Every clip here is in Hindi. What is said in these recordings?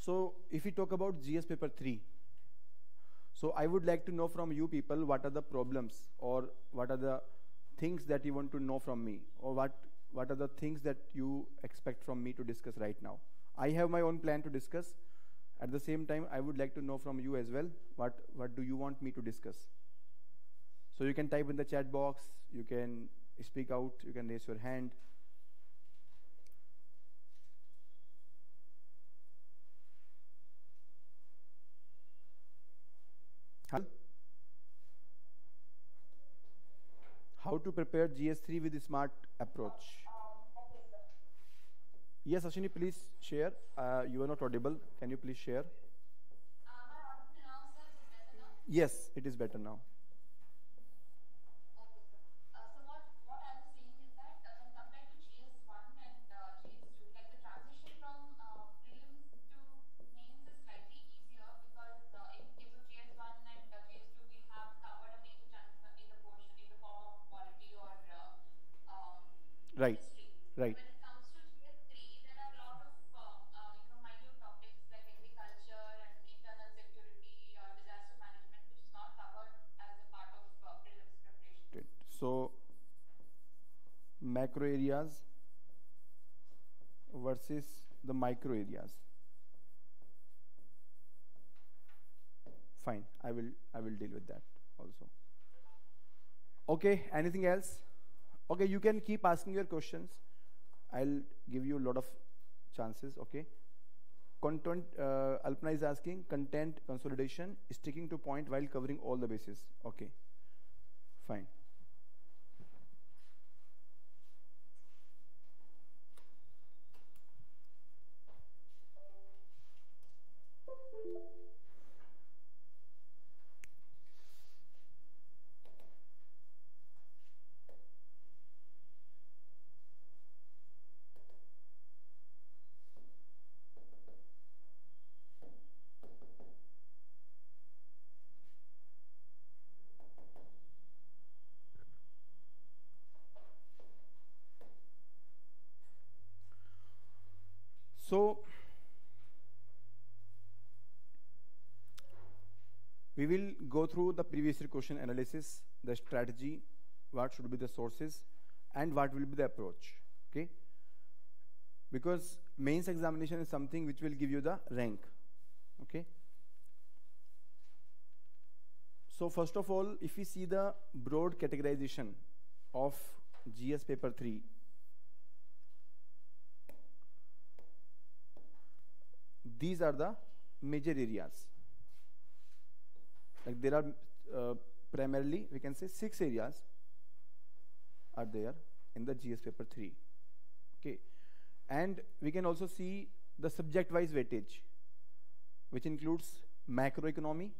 So if we talk about GS paper 3, so I would like to know from you people what are the problems or what are the things that you want to know from me or what what are the things that you expect from me to discuss right now. I have my own plan to discuss. At the same time, I would like to know from you as well what what do you want me to discuss. So you can type in the chat box, you can speak out, you can raise your hand. How to prepare GS3 with smart approach? Yes, Ashini, please share. Uh, you are not audible. Can you please share? Yes, it is better now. Okay, sir. Uh, so what, what I was saying is that uh, when compared to GS1 and uh, GS2, like the transition from uh, prelims to mains is slightly easier because uh, in case of GS1 and uh, GS2, we have covered a major chunk in the portion in the form of quality or uh, um, Right, history. right. When it comes to GS3, there are a lot of uh, uh, you know minute topics like agriculture and internal security, uh, disaster management, which is not covered as a part of uh, prelims preparation. Great. So macro areas versus the micro areas. Fine, I will I will deal with that also. Okay, anything else? Okay, you can keep asking your questions. I'll give you a lot of chances. Okay. Content. Uh, Alpna is asking content consolidation, sticking to point while covering all the bases. Okay. Fine. Through the previous question analysis, the strategy, what should be the sources, and what will be the approach. Okay? Because mains examination is something which will give you the rank. Okay? So first of all, if we see the broad categorization of GS paper 3, these are the major areas like there are uh, primarily we can say six areas are there in the gs paper 3 okay. And we can also see the subject wise weightage which includes macroeconomy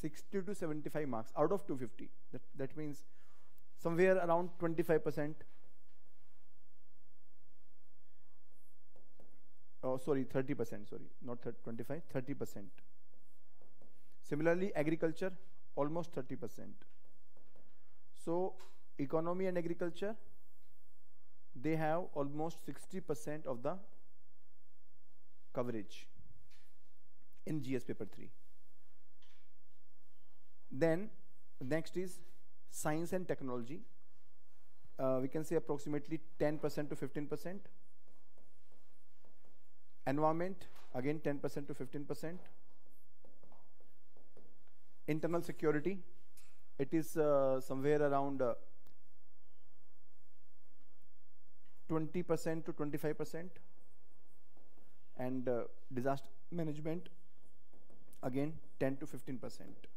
60 to 75 marks out of 250 that, that means somewhere around 25 percent. Oh sorry 30 percent sorry not 30, 25 30 percent similarly agriculture almost 30 percent. So economy and agriculture they have almost 60 percent of the coverage in gs paper 3 then next is science and technology. Uh, we can say approximately 10 percent to 15 percent. Environment again 10% to 15% internal security it is uh, somewhere around uh, 20% to 25% and uh, disaster management again 10 to 15%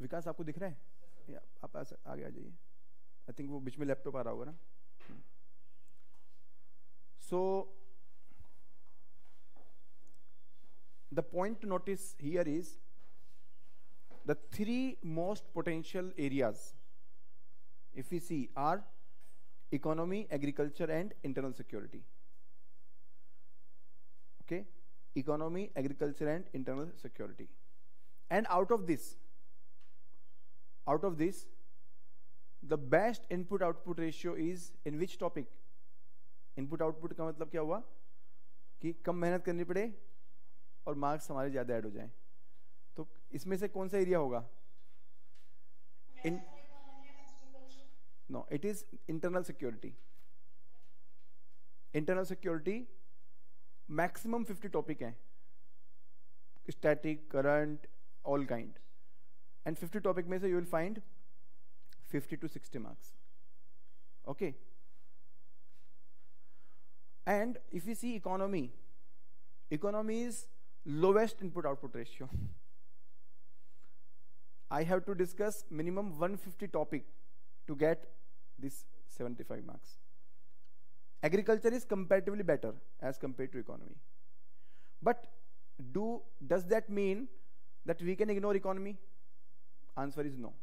विकास आपको दिख रहा है या आप आ सक- आगे आ जाइए आई थिंक वो बीच में लैपटॉप आ रहा होगा ना So, the point to notice here is the three most potential areas, if we see, are economy, agriculture, and internal security. Okay? Economy, agriculture, and internal security. And out of this, out of this, the best input output ratio is in which topic? Input output का मतलब क्या हुआ कि कम मेहनत करनी पड़े और मार्क्स हमारे ज़्यादा ऐड हो जाएँ। तो इसमें से कौन सा एरिया होगा? In no it is internal security internal security maximum 50 topic हैं। Static current all kind and 50 topic में से you will find 50 to 60 marks okay and if you see economy economy is lowest input output ratio. I have to discuss minimum 150 topic to get this 75 marks. Agriculture is comparatively better as compared to economy. But do does that mean that we can ignore economy? Answer is no.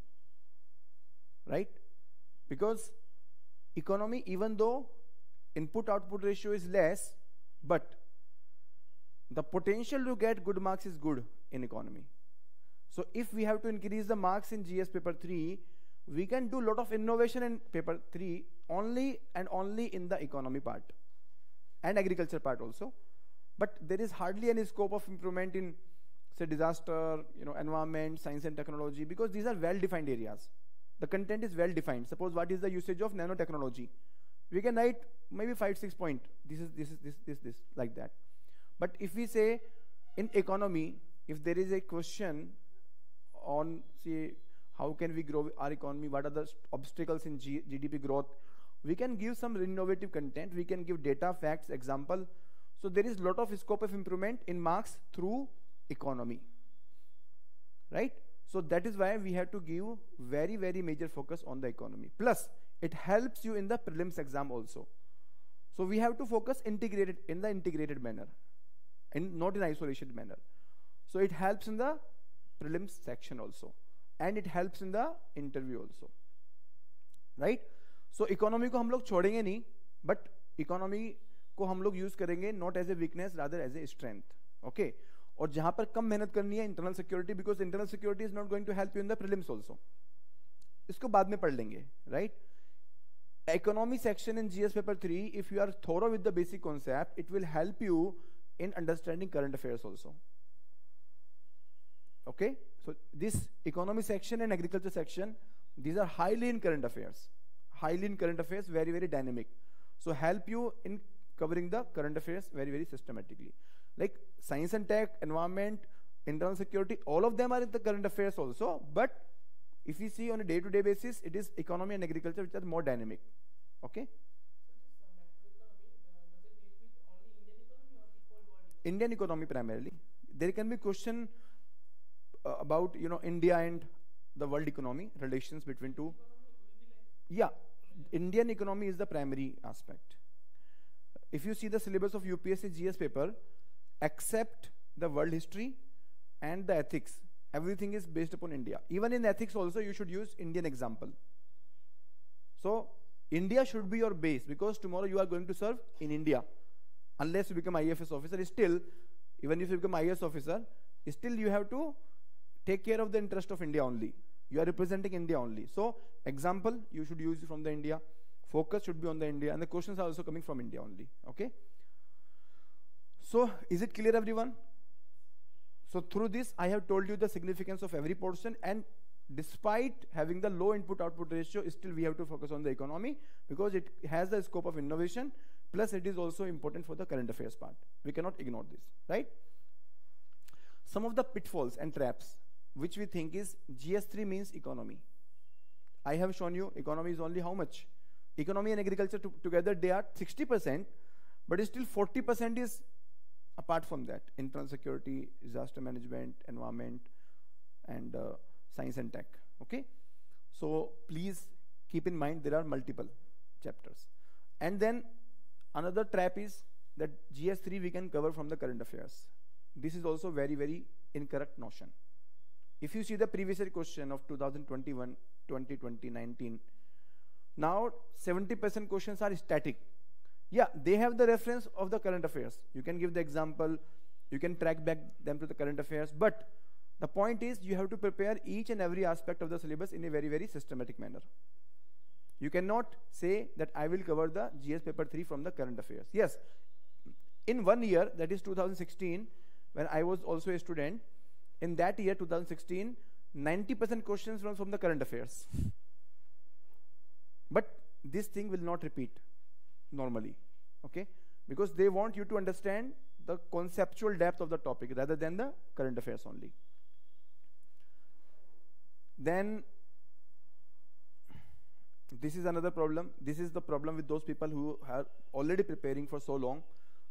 Right? Because economy even though input output ratio is less but the potential to get good marks is good in economy. So if we have to increase the marks in gs paper 3 we can do lot of innovation in paper 3 only and only in the economy part and agriculture part also. But there is hardly any scope of improvement in say disaster you know environment science and technology because these are well defined areas. The content is well defined suppose what is the usage of nanotechnology? We can write maybe five six point this is this is this this this like that but if we say in economy if there is a question on say how can we grow our economy what are the obstacles in G gdp growth we can give some innovative content. We can give data facts example. So there is a lot of scope of improvement in marks through economy. Right? So that is why we have to give very very major focus on the economy. Plus it helps you in the prelims exam also. So we have to focus integrated in the integrated manner and not in isolation manner so it helps in the prelims section also and it helps in the interview also right so economy को हम लोग छोड़ेंगे नहीं but economy को हम लोग यूज़ करेंगे not as a weakness rather as a strength okay और जहाँ पर कम मेहनत करनी है internal security because internal security is not going to help you in the prelims also इसको बाद में पढ़ लेंगे right economy section in GS paper 3, if you are thorough with the basic concept, it will help you in understanding current affairs also. Okay, so this economy section and agriculture section, these are highly in current affairs, highly in current affairs, very, very dynamic. So help you in covering the current affairs very, very systematically. Like science and tech, environment, internal security, all of them are in the current affairs also, but if we see on a day-to-day basis, it is economy and agriculture which are more dynamic. Okay? Indian economy primarily. There can be question uh, about you know India and the world economy relations between two. Yeah, Indian economy is the primary aspect. If you see the syllabus of UPSC GS paper, except the world history and the ethics, everything is based upon India. Even in ethics also, you should use Indian example. So India should be your base because tomorrow you are going to serve in India. Unless you become IFS officer, still, even if you become IS officer, still you have to take care of the interest of India only. You are representing India only. So example, you should use from the India. Focus should be on the India and the questions are also coming from India only. Okay. So is it clear everyone? So through this, I have told you the significance of every portion and despite having the low input output ratio, still we have to focus on the economy because it has the scope of innovation, plus it is also important for the current affairs part. We cannot ignore this, right? Some of the pitfalls and traps which we think is GS3 means economy. I have shown you economy is only how much? Economy and agriculture together they are 60%, but still 40% is apart from that internal security disaster management environment and uh, science and tech okay so please keep in mind there are multiple chapters and then another trap is that gs3 we can cover from the current affairs this is also very very incorrect notion if you see the previous year question of 2021 2020 19 now 70% questions are static yeah, they have the reference of the current affairs. You can give the example, you can track back them to the current affairs, but the point is you have to prepare each and every aspect of the syllabus in a very, very systematic manner. You cannot say that I will cover the GS paper 3 from the current affairs. Yes, in one year, that is 2016, when I was also a student, in that year, 2016, 90% questions were from the current affairs. But this thing will not repeat normally, okay? Because they want you to understand the conceptual depth of the topic rather than the current affairs only. Then this is another problem. This is the problem with those people who are already preparing for so long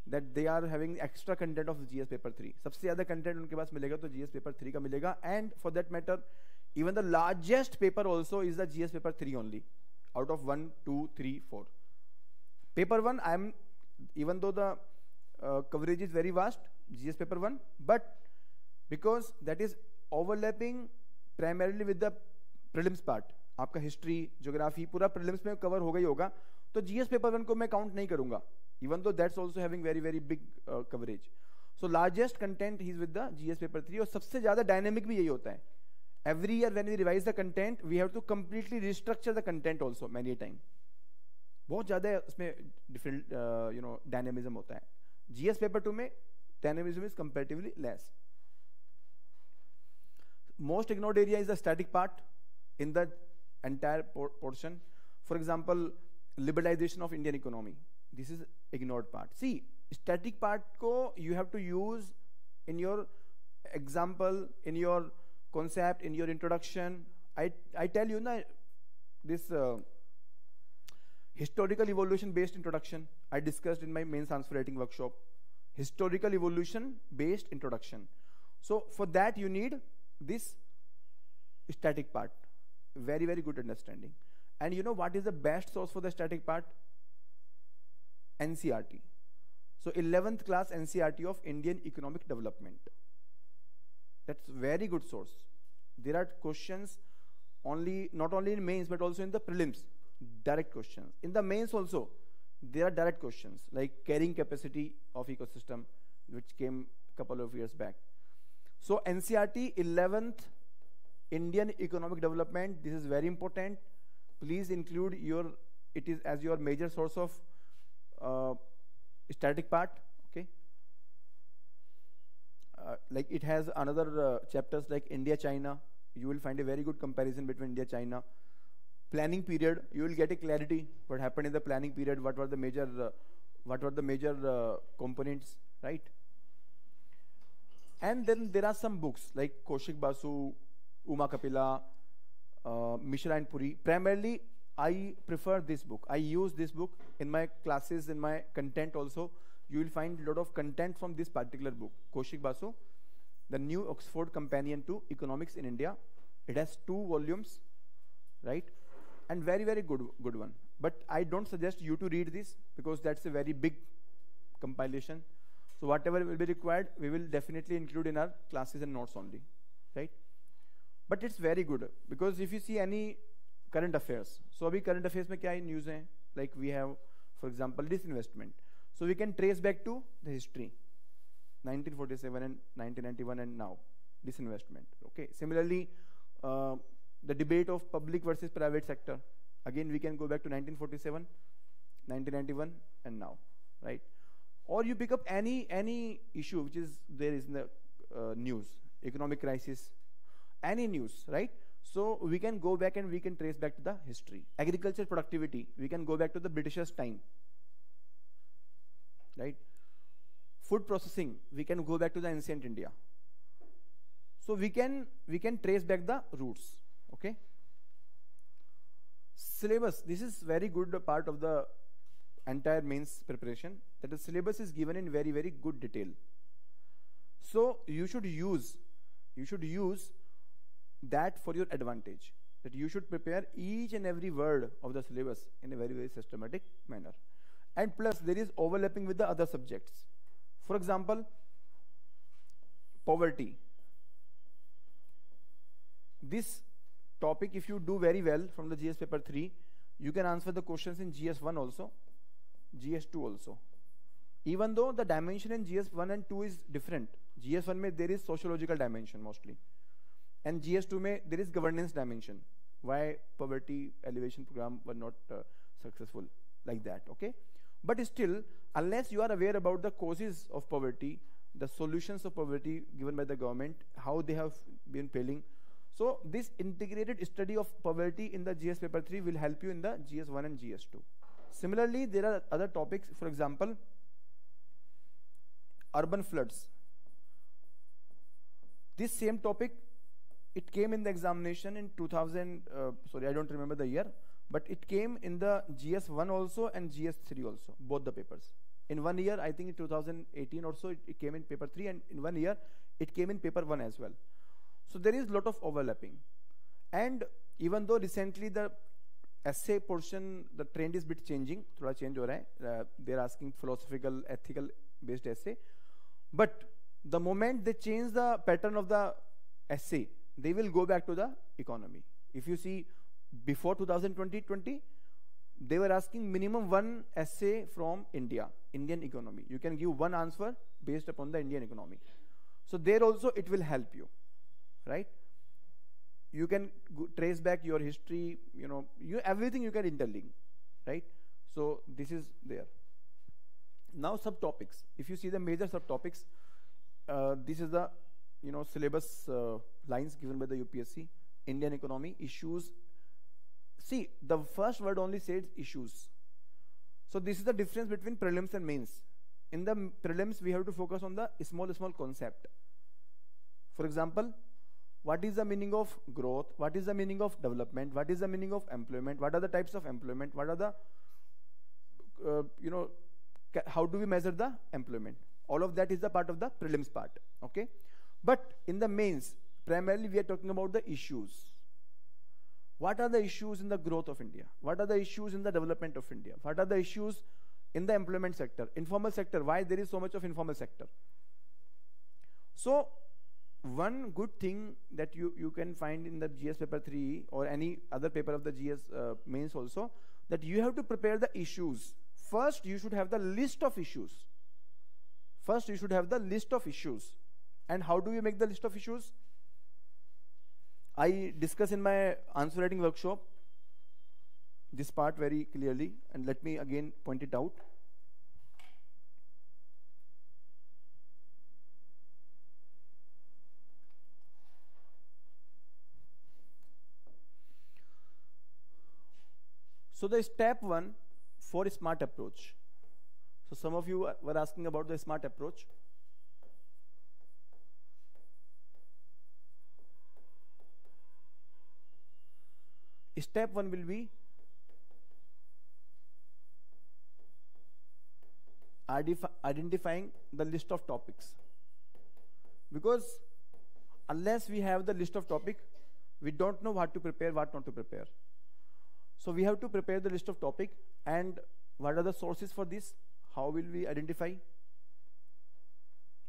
that they are having extra content of GS paper 3. सबसे ज़्यादा content उनके पास मिलेगा तो GS paper 3 का मिलेगा and for that matter even the largest paper also is the GS paper 3 only out of 1, 2, 3, 4. Paper 1 I am even though the uh, coverage is very vast GS paper 1 but because that is overlapping primarily with the prelims part आपका हिस्ट्री ज्योग्राफी पूरा प्रीलिम्स में कवर हो गई होगा तो जीएस पेपर वन को मैं काउंट नहीं करूँगा। Even though that's also having very very big coverage so largest content is with the GS paper three और सबसे ज़्यादा डायनेमिक भी यही होता है। Every year when we revise the content we have to completely restructure the content also many time बहुत ज़्यादा उसमें डिफरेंट यू नो डायनेमिज्म होता है। जीएस पेपर टू में dynamism is comparatively less most ignored area is the static part. In the entire por portion. For example, liberalization of Indian economy. This is ignored part. See, static part ko you have to use in your example, in your concept, in your introduction. I, I tell you na, this uh, historical evolution based introduction I discussed in my mains answer writing workshop. Historical evolution based introduction. So for that you need this static part. Very, very good understanding. And you know what is the best source for the static part? NCRT. So 11th class NCRT of Indian economic development. That's very good source. There are questions only, not only in mains, but also in the prelims, direct questions. In the mains also, there are direct questions like carrying capacity of ecosystem, which came a couple of years back. So NCRT 11th Indian economic development, this is very important. Please include your, it is as your major source of uh, static part, okay? Uh, like it has another uh, chapters like India, China. You will find a very good comparison between India, China. Planning period, you will get a clarity what happened in the planning period, what were the major, uh, what were the major uh, components, right? And then there are some books like Koshik Basu, Uma Kapila, uh, Mishra and Puri. Primarily, I prefer this book. I use this book in my classes, in my content also. You will find a lot of content from this particular book, Kaushik Basu, the new Oxford Companion to Economics in India. It has two volumes, right? And very, very good, good one. But I don't suggest you to read this because that's a very big compilation. So whatever will be required, we will definitely include in our classes and notes only, right? But it's very good because if you see any current affairs so अभी करंट अफेयर्स में क्या न्यूज़ हैं? Like we have for example disinvestment so we can trace back to the history 1947 and 1991 and now disinvestment okay? Similarly uh, the debate of public versus private sector. Again we can go back to 1947 1991 and now right? Or you pick up any any issue which is there in the uh, news economic crisis any news, right? So we can go back and we can trace back to the history. Agriculture productivity, we can go back to the Britishers' time, right? Food processing, we can go back to the ancient India. So we can we can trace back the roots. Okay. Syllabus. This is very good part of the entire mains preparation. That the syllabus is given in very very good detail. So you should use you should use that for your advantage that you should prepare each and every word of the syllabus in a very very systematic manner. And plus there is overlapping with the other subjects. For example poverty. This topic if you do very well from the gs paper 3 you can answer the questions in gs1 also gs2 also. Even though the dimension in gs1 and 2 is different gs1 mein there is sociological dimension mostly and GS2 mein, there is governance dimension. Why poverty elevation program were not uh, successful like that, okay? But still, unless you are aware about the causes of poverty, the solutions of poverty given by the government, how they have been failing. So this integrated study of poverty in the GS paper 3 will help you in the GS1 and GS2. Similarly, there are other topics, for example, urban floods. This same topic, it came in the examination in 2000, uh, sorry, I don't remember the year, but it came in the GS1 also and GS3 also, both the papers. In one year, I think in 2018 or so, it, it came in paper 3 and in one year, it came in paper 1 as well. So there is a lot of overlapping. And even though recently the essay portion, the trend is bit changing, thoda change ho raha hai. Uh, they're asking philosophical, ethical based essay. But the moment they change the pattern of the essay, they will go back to the economy. If you see before 2020-20, they were asking minimum one essay from India, Indian economy. You can give one answer based upon the Indian economy. So there also it will help you, right? You can trace back your history, you know, you everything you can interlink, right? So this is there. Now subtopics. If you see the major subtopics, uh, this is the you know syllabus uh, lines given by the UPSC. Indian economy issues. See, the first word only says issues. So this is the difference between prelims and mains. In the prelims, we have to focus on the small, small concept. For example, what is the meaning of growth? What is the meaning of development? What is the meaning of employment? What are the types of employment? What are the, uh, you know, how do we measure the employment? All of that is the part of the prelims part. Okay. But in the mains, primarily we are talking about the issues. What are the issues in the growth of India? What are the issues in the development of India? What are the issues in the employment sector, informal sector? Why there is so much of informal sector? So one good thing that you, you can find in the GS paper 3 or any other paper of the GS uh, mains also, that you have to prepare the issues. First, you should have the list of issues. First, you should have the list of issues. And how do you make the list of issues? I discuss in my answer writing workshop this part very clearly and let me again point it out. So the step one for smart approach. So some of you were asking about the smart approach. Step one will be identifying the list of topics. Because unless we have the list of topic, we don't know what to prepare, what not to prepare. So we have to prepare the list of topic and what are the sources for this? How will we identify?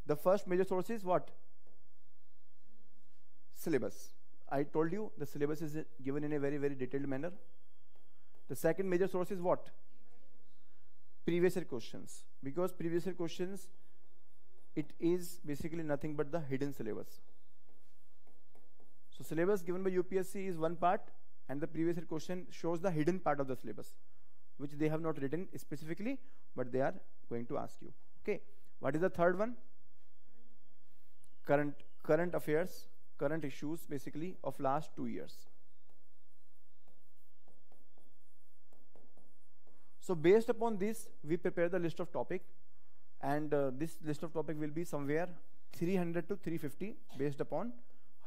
The first major source is what? Syllabus. I told you the syllabus is given in a very, very detailed manner. The second major source is what? Previous year questions. Because previous year questions, it is basically nothing but the hidden syllabus. So syllabus given by UPSC is one part and the previous year question shows the hidden part of the syllabus which they have not written specifically but they are going to ask you okay what is the third one current current affairs current issues basically of last 2 years. So based upon this we prepare the list of topic and uh, this list of topic will be somewhere 300 to 350 based upon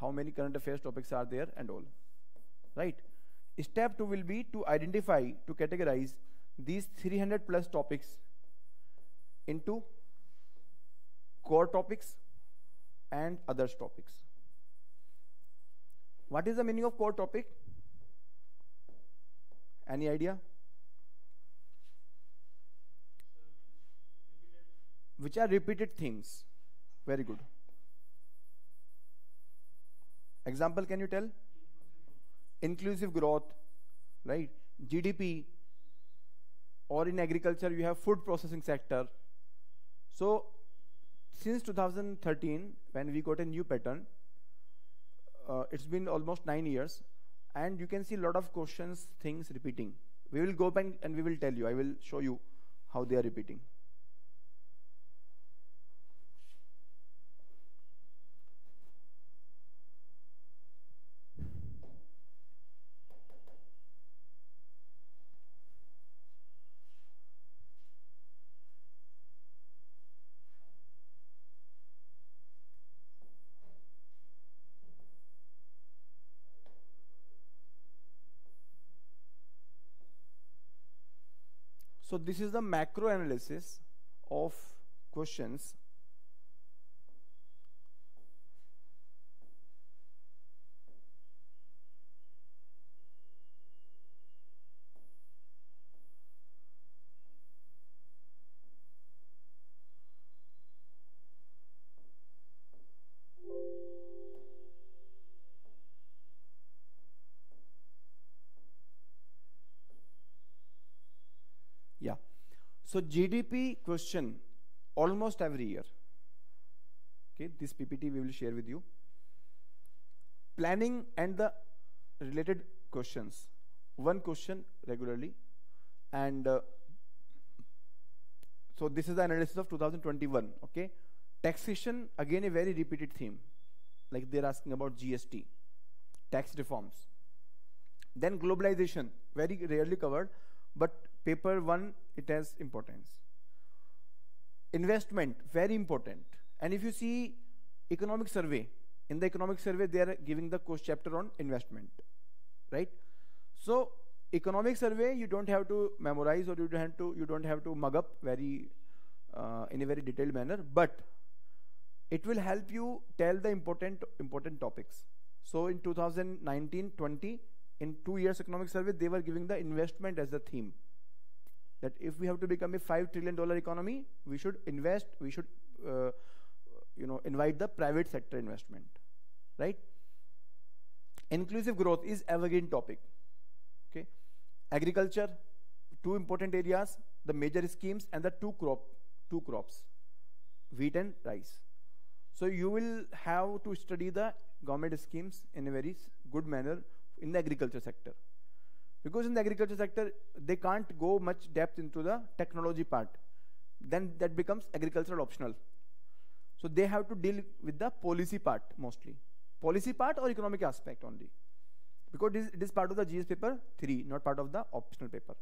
how many current affairs topics are there and all. Right? Step 2 will be to identify, to categorize these 300 plus topics into core topics and others topics. What is the meaning of core topic? Any idea? Which are repeated things. Very good. Example, can you tell? inclusive growth, right? GDP, or in agriculture, you have food processing sector. So since 2013, when we got a new pattern, uh, it's been almost nine years, and you can see a lot of questions, things repeating. We will go back and we will tell you, I will show you how they are repeating. So this is the macro analysis of questions So GDP question almost every year. Okay, this PPT we will share with you. Planning and the related questions. One question regularly. And uh, so this is the analysis of 2021. Okay. Taxation, again a very repeated theme. Like they're asking about GST, tax reforms. Then globalization, very rarely covered, but paper one it has importance. Investment very important. And if you see economic survey in the economic survey they are giving the course chapter on investment right? So economic survey you don't have to memorize or you don't have to you don't have to mug up very uh, in a very detailed manner but it will help you tell the important important topics. So in 2019 20 in two years economic survey they were giving the investment as the theme that if we have to become a 5 trillion dollar economy we should invest we should uh, you know invite the private sector investment right? Inclusive growth is evergreen topic okay? Agriculture two important areas the major schemes and the two crop two crops wheat and rice. So you will have to study the government schemes in a very good manner in the agriculture sector because in the agriculture sector they can't go much depth into the technology part. Then that becomes agricultural optional. So they have to deal with the policy part mostly. Policy part or economic aspect only. Because this, it is part of the gs paper 3 not part of the optional paper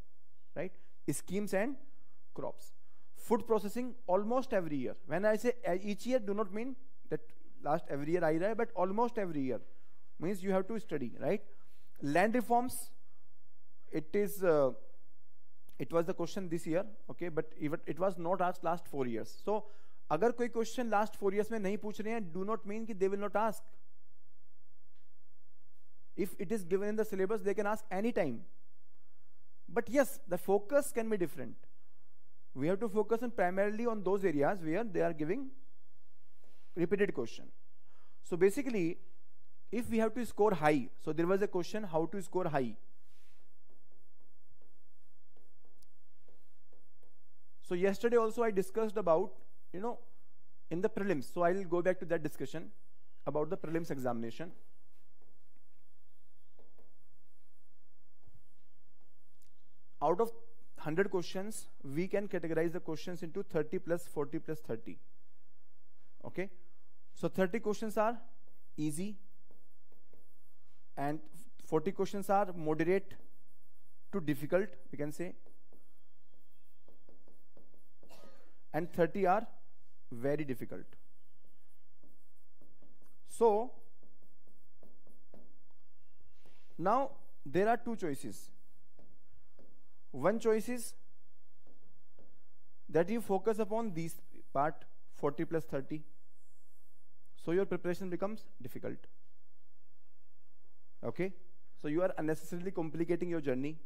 right? Schemes and crops. Food processing almost every year. When i say uh, each year do not mean that last every year i write, but almost every year. Means you have to study right? Land reforms it is uh, it was the question this year okay but even it was not asked last four years so अगर कोई क्वेश्चन लास्ट फोर इयर्स में नहीं पूछ रहे हैं डू नॉट मीन कि they will not ask if it is given in the syllabus they can ask any time but yes the focus can be different we have to focus on primarily on those areas where they are giving repeated question so basically if we have to score high so there was a question how to score high So yesterday also I discussed about, you know, in the prelims. So I will go back to that discussion about the prelims examination. Out of 100 questions, we can categorize the questions into 30 plus 40 plus 30. Okay? So 30 questions are easy and 40 questions are moderate to difficult, we can say and 30 are very difficult. So, now there are two choices. One choice is that you focus upon these part 40 plus 30. So your preparation becomes difficult. Okay? So you are unnecessarily complicating your journey.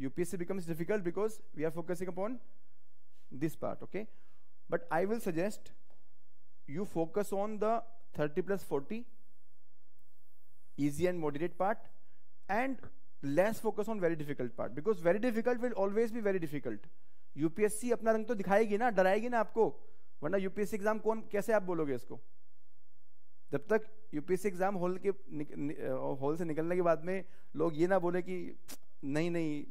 UPSC becomes difficult because we are focusing upon this part, okay? But I will suggest you focus on the 30 plus 40, easy and moderate part, and less focus on very difficult part because very difficult will always be very difficult. UPSC अपना रंग तो दिखाएगी ना डराएगी ना आपको वरना यूपीएससी एग्ज़ाम कौन कैसे आप बोलोगे इसको जब तक यूपीएससी एग्ज़ाम हॉल के हॉल से निकलने के बाद में लोग ये ना बोले कि नहीं नहीं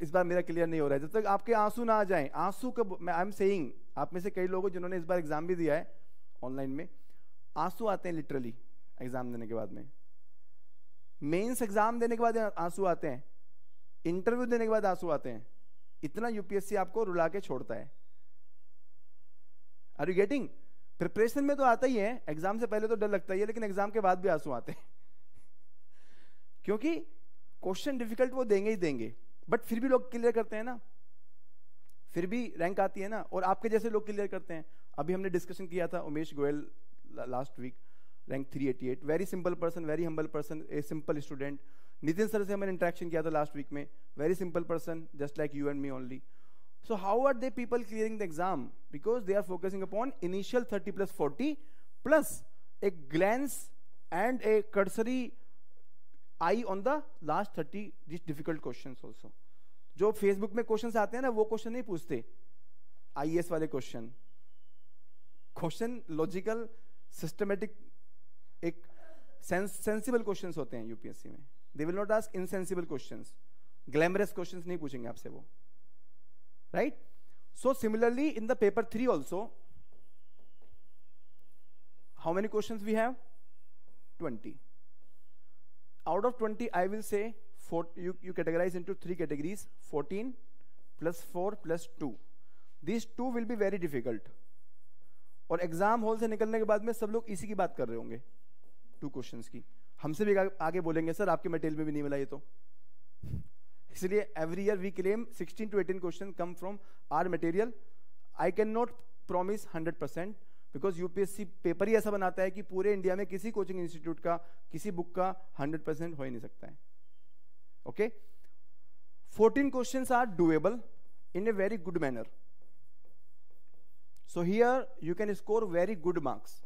इस बार मेरा क्लियर नहीं हो रहा है। जब तक आपके आँसू ना आ जाएँ, आँसू कब, मैं आई एम सेइंग आप में से कई लोगों जिन्होंने इस बार एग्ज़ाम भी दिया है ऑनलाइन में। आँसू आते हैं लिटरली एग्ज़ाम देने के बाद में। मेंस एग्ज़ाम देने के बाद आँसू आते हैं। इंटरव्यू देने के बाद आँसू आते हैं। इतना यूपीएससी आपको रुला के छोड़ता है। आर यू गेटिंग प्रिपरेशन में तो आता ही है। एग्ज़ाम से पहले तो डर लगता ही है, लेकिन एग्ज़ाम के बाद भी आँसू आते हैं। क्योंकि क्वेश्चन डिफ़िकल्ट वो देंगे ही देंगे। बट फिर भी लोग क्लियर करते हैं ना? फिर भी रैंक आती है ना? और आपके जैसे लोग क्लियर करते हैं। अभी हमने डिस्कशन किया था Umesh Goyal last week rank 388 very simple person very humble person a simple student Nitin sir से हमने इंटरेक्शन किया था लास्ट वीक में। Very simple person just like you and me only so how are they people clearing the exam? Because they are focusing upon initial 30 plus 40 plus a glance and a cursory eye on the last 30 these difficult questions also. जो फेसबुक में क्वेश्चन आते हैं ना, वो क्वेश्चन नहीं पूछते। आईएएस वाले क्वेश्चन क्वेश्चन लॉजिकल सिस्टमेटिक एक सेंसिबल क्वेश्चंस होते हैं यूपीएससी में। They will not ask insensible questions glamorous questions नहीं पूछेंगे आपसे वो। Right so similarly in the paper 3 also, how many questions we have? 20 out of 20 i will say four, you, you categorize into three categories 14 plus 4 plus 2 these two will be very difficult. और एग्ज़ाम हॉल से निकलने के बाद में सब लोग इसी की बात कर रहे होंगे टू क्वेश्चंस की। हमसे भी आगे बोलेंगे सर आपके मटेरियल में भी नहीं मिला ये तो। इसलिए every year we claim 16 to 18 question come from our material I can not promise 100 percent because UPSC paper ही ऐसा बनाता है कि पूरे इंडिया में किसी कोचिंग इंस्टीट्यूट का किसी बुक का 100 परसेंट हो ही नहीं सकता है। okay? 14 questions are doable in a very good manner. So here you can score very good marks.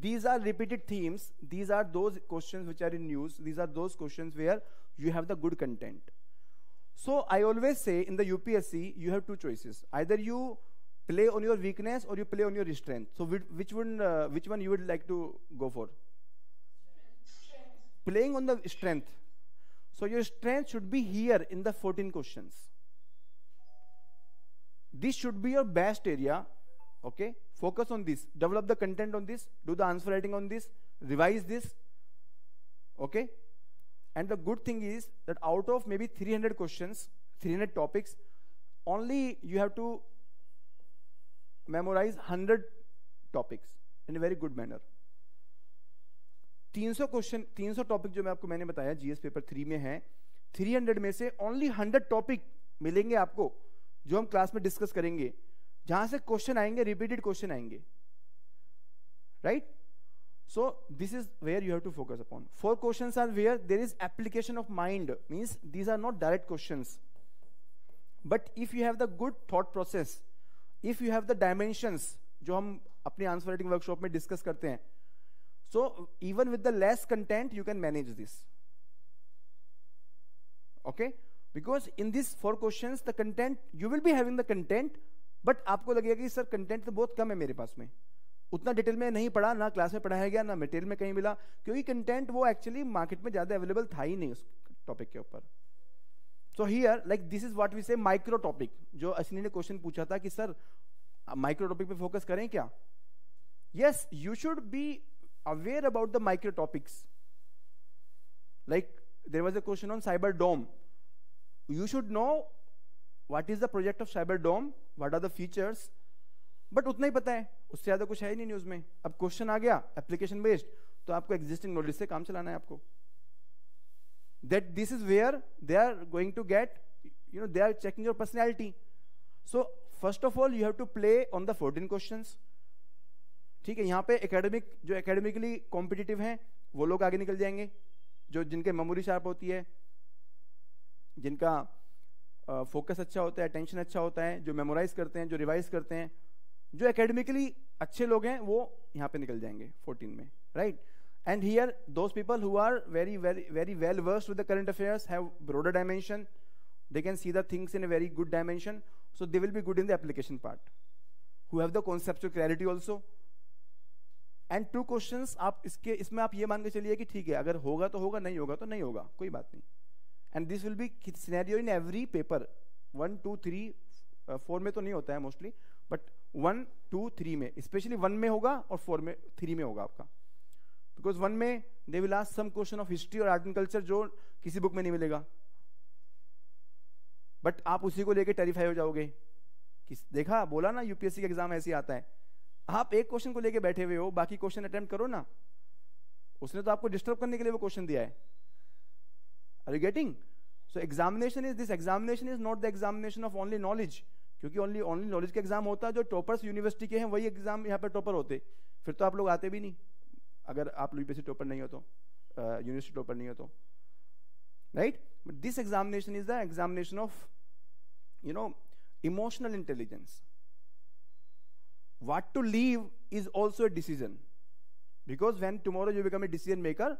These are repeated themes. These are those questions which are in news. These are those questions where you have the good content. So i always say in the upsc you have two choices. Either you play on your weakness or you play on your strength. So which one uh, which one you would like to go for? Playing on the strength so your strength should be here in the 14 questions. This should be your best area okay? Focus on this. Develop the content on this. Do the answer writing on this. Revise this okay? And the good thing is that out of maybe 300 questions 300 topics only you have to memorize 100 topics in a very good manner 300 question 300 topic जो मैं आपको मैंने बताया जीएस पेपर थ्री में है 300 में से ओनली 100 टॉपिक मिलेंगे आपको, जो हम क्लास में डिस्कस करेंगे। जहाँ से क्वेश्चन आएँगे रिपीटेड क्वेश्चन आएँगे। Right so this is where you have to focus upon four question are where there is application of mind means these are not direct question but if you have the good thought process if you have the dimension जो हम अपने आंसर राइटिंग वर्कशॉप में डिस्कस करते हैं so, even with the less content, you can manage this. Okay? Because in these four questions, the content, you will be having the content but आपको लगेगा कि, सर कंटेंट तो बहुत कम है मेरे पास में. उतना डिटेल में नहीं पढ़ा, ना क्लास में पढ़ाया गया, ना मटेरियल में कहीं मिला, क्योंकि कंटेंट वो एक्चुअली मार्केट में ज़्यादा अवेलेबल था ही नहीं उस टॉपिक के ऊपर. So here like this is what we say micro topic जो अश्विनी ने क्वेश्चन पूछा था कि, सर माइक्रो टॉपिक पे फोकस करें क्या? Yes you should be aware about the micro topics like there was a question on cyber dome you should know what is the project of cyber dome what are the features but उतना ही पता है, उससे ज़्यादा कुछ है ही नहीं न्यूज़ में। अब क्वेश्चन आ गया एप्लीकेशन बेस्ड तो आपको एग्जिस्टिंग नॉलेज से काम चलाना है आपको। That this is where they are going to get you know they are checking your personality so first of all you have to play on the fourteen question ठीक है यहाँ पे एकेडमिक जो एकेडमिकली कॉम्पिटिटिव हैं वो लोग आगे निकल जाएँगे। जो जिनके मेमोरी शार्प होती है जिनका फोकस uh, अच्छा होता है अटेंशन अच्छा होता है जो मेमोराइज करते हैं जो रिवाइज करते हैं जो एकेडमिकली अच्छे लोग हैं वो यहाँ पे निकल जाएँगे 14 में right and here those people who are very very very well versed with the current affairs have broader dimension they can see the things in a very good dimension. So they will be good in the application part. Who have the conceptual clarity also. And two question आप इसके, इसमें आप ये मान के चलिए कि ठीक है, अगर होगा तो होगा, नहीं होगा तो नहीं होगा, कोई बात नहीं। And this will be scenario in every paper one two three four में तो नहीं होता है mostly but one two three में स्पेशली वन में होगा और फोर में थ्री में होगा आपका। बिकॉज़ वन में they will ask some question of history और आर्ट एंड कल्चर जो किसी बुक में नहीं मिलेगा। बट आप उसी को लेके टेरिफाई हो जाओगे। किस, देखा, बोला ना यूपीएससी का एग्ज़ाम ऐसे आता है। आप एक क्वेश्चन को लेके बैठे हुए हो, बाकी क्वेश्चन अटेम्प्ट करो ना। उसने तो आपको डिस्टर्ब करने के लिए वो क्वेश्चन दिया है। Are you getting so examination is this examination is not the examination of only knowledge क्योंकि ओनली ओनली नॉलेज का एग्ज़ाम होता है, जो टॉपर्स यूनिवर्सिटी के हैं, वही एग्ज़ाम यहाँ पर टॉपर होते। फिर तो आप लोग आते भी नहीं। अगर आप यूपीएससी टॉपर नहीं हो तो यूनिवर्सिटी टॉपर नहीं हो तो। Right but this examination is the examination of you know emotional intelligence what to leave is also a decision because when tomorrow you become a decision maker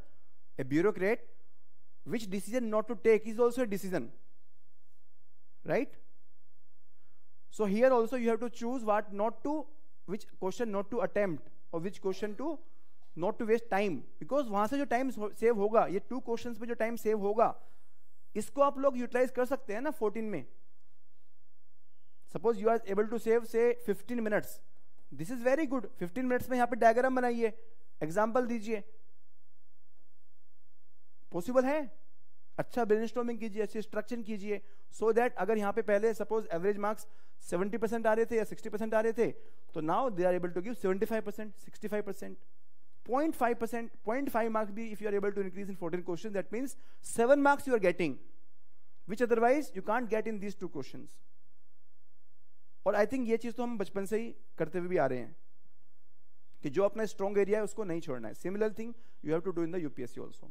a bureaucrat which decision not to take is also a decision right so here also you have to choose what not to which question not to attempt or which question to not to waste time because वहाँ से जो टाइम सेव होगा ये टू क्वेश्चंस पे जो टाइम सेव होगा इसको आप लोग यूटिलाइज कर सकते हैं ना 14 में suppose you are able to save say 15 minutes this is very good 15 minutes में यहाँ पे डायग्राम बनाइए। एग्ज़ाम्पल दीजिए। पॉसिबल है? अच्छा ब्रेन कीजिए, अच्छी स्ट्रक्चर कीजिए। सो दैट अगर यहाँ पे पहले सपोज़ एवरेज मार्क्स 70 परसेंट आ रहे थे या 60 परसेंट आ रहे थे तो now they are able to give 75 percent 65 percent 0.5 percent 0.5 marks be if you are able to increase in 14 questions, that means 7 marks you are getting, which otherwise you can't get in these two questions. और आई थिंक ये चीज़ तो हम बचपन से ही करते हुए भी आ रहे हैं कि जो अपना स्ट्रॉन्ग एरिया है उसको नहीं छोड़ना है। Similar thing you have to do in the UPSC also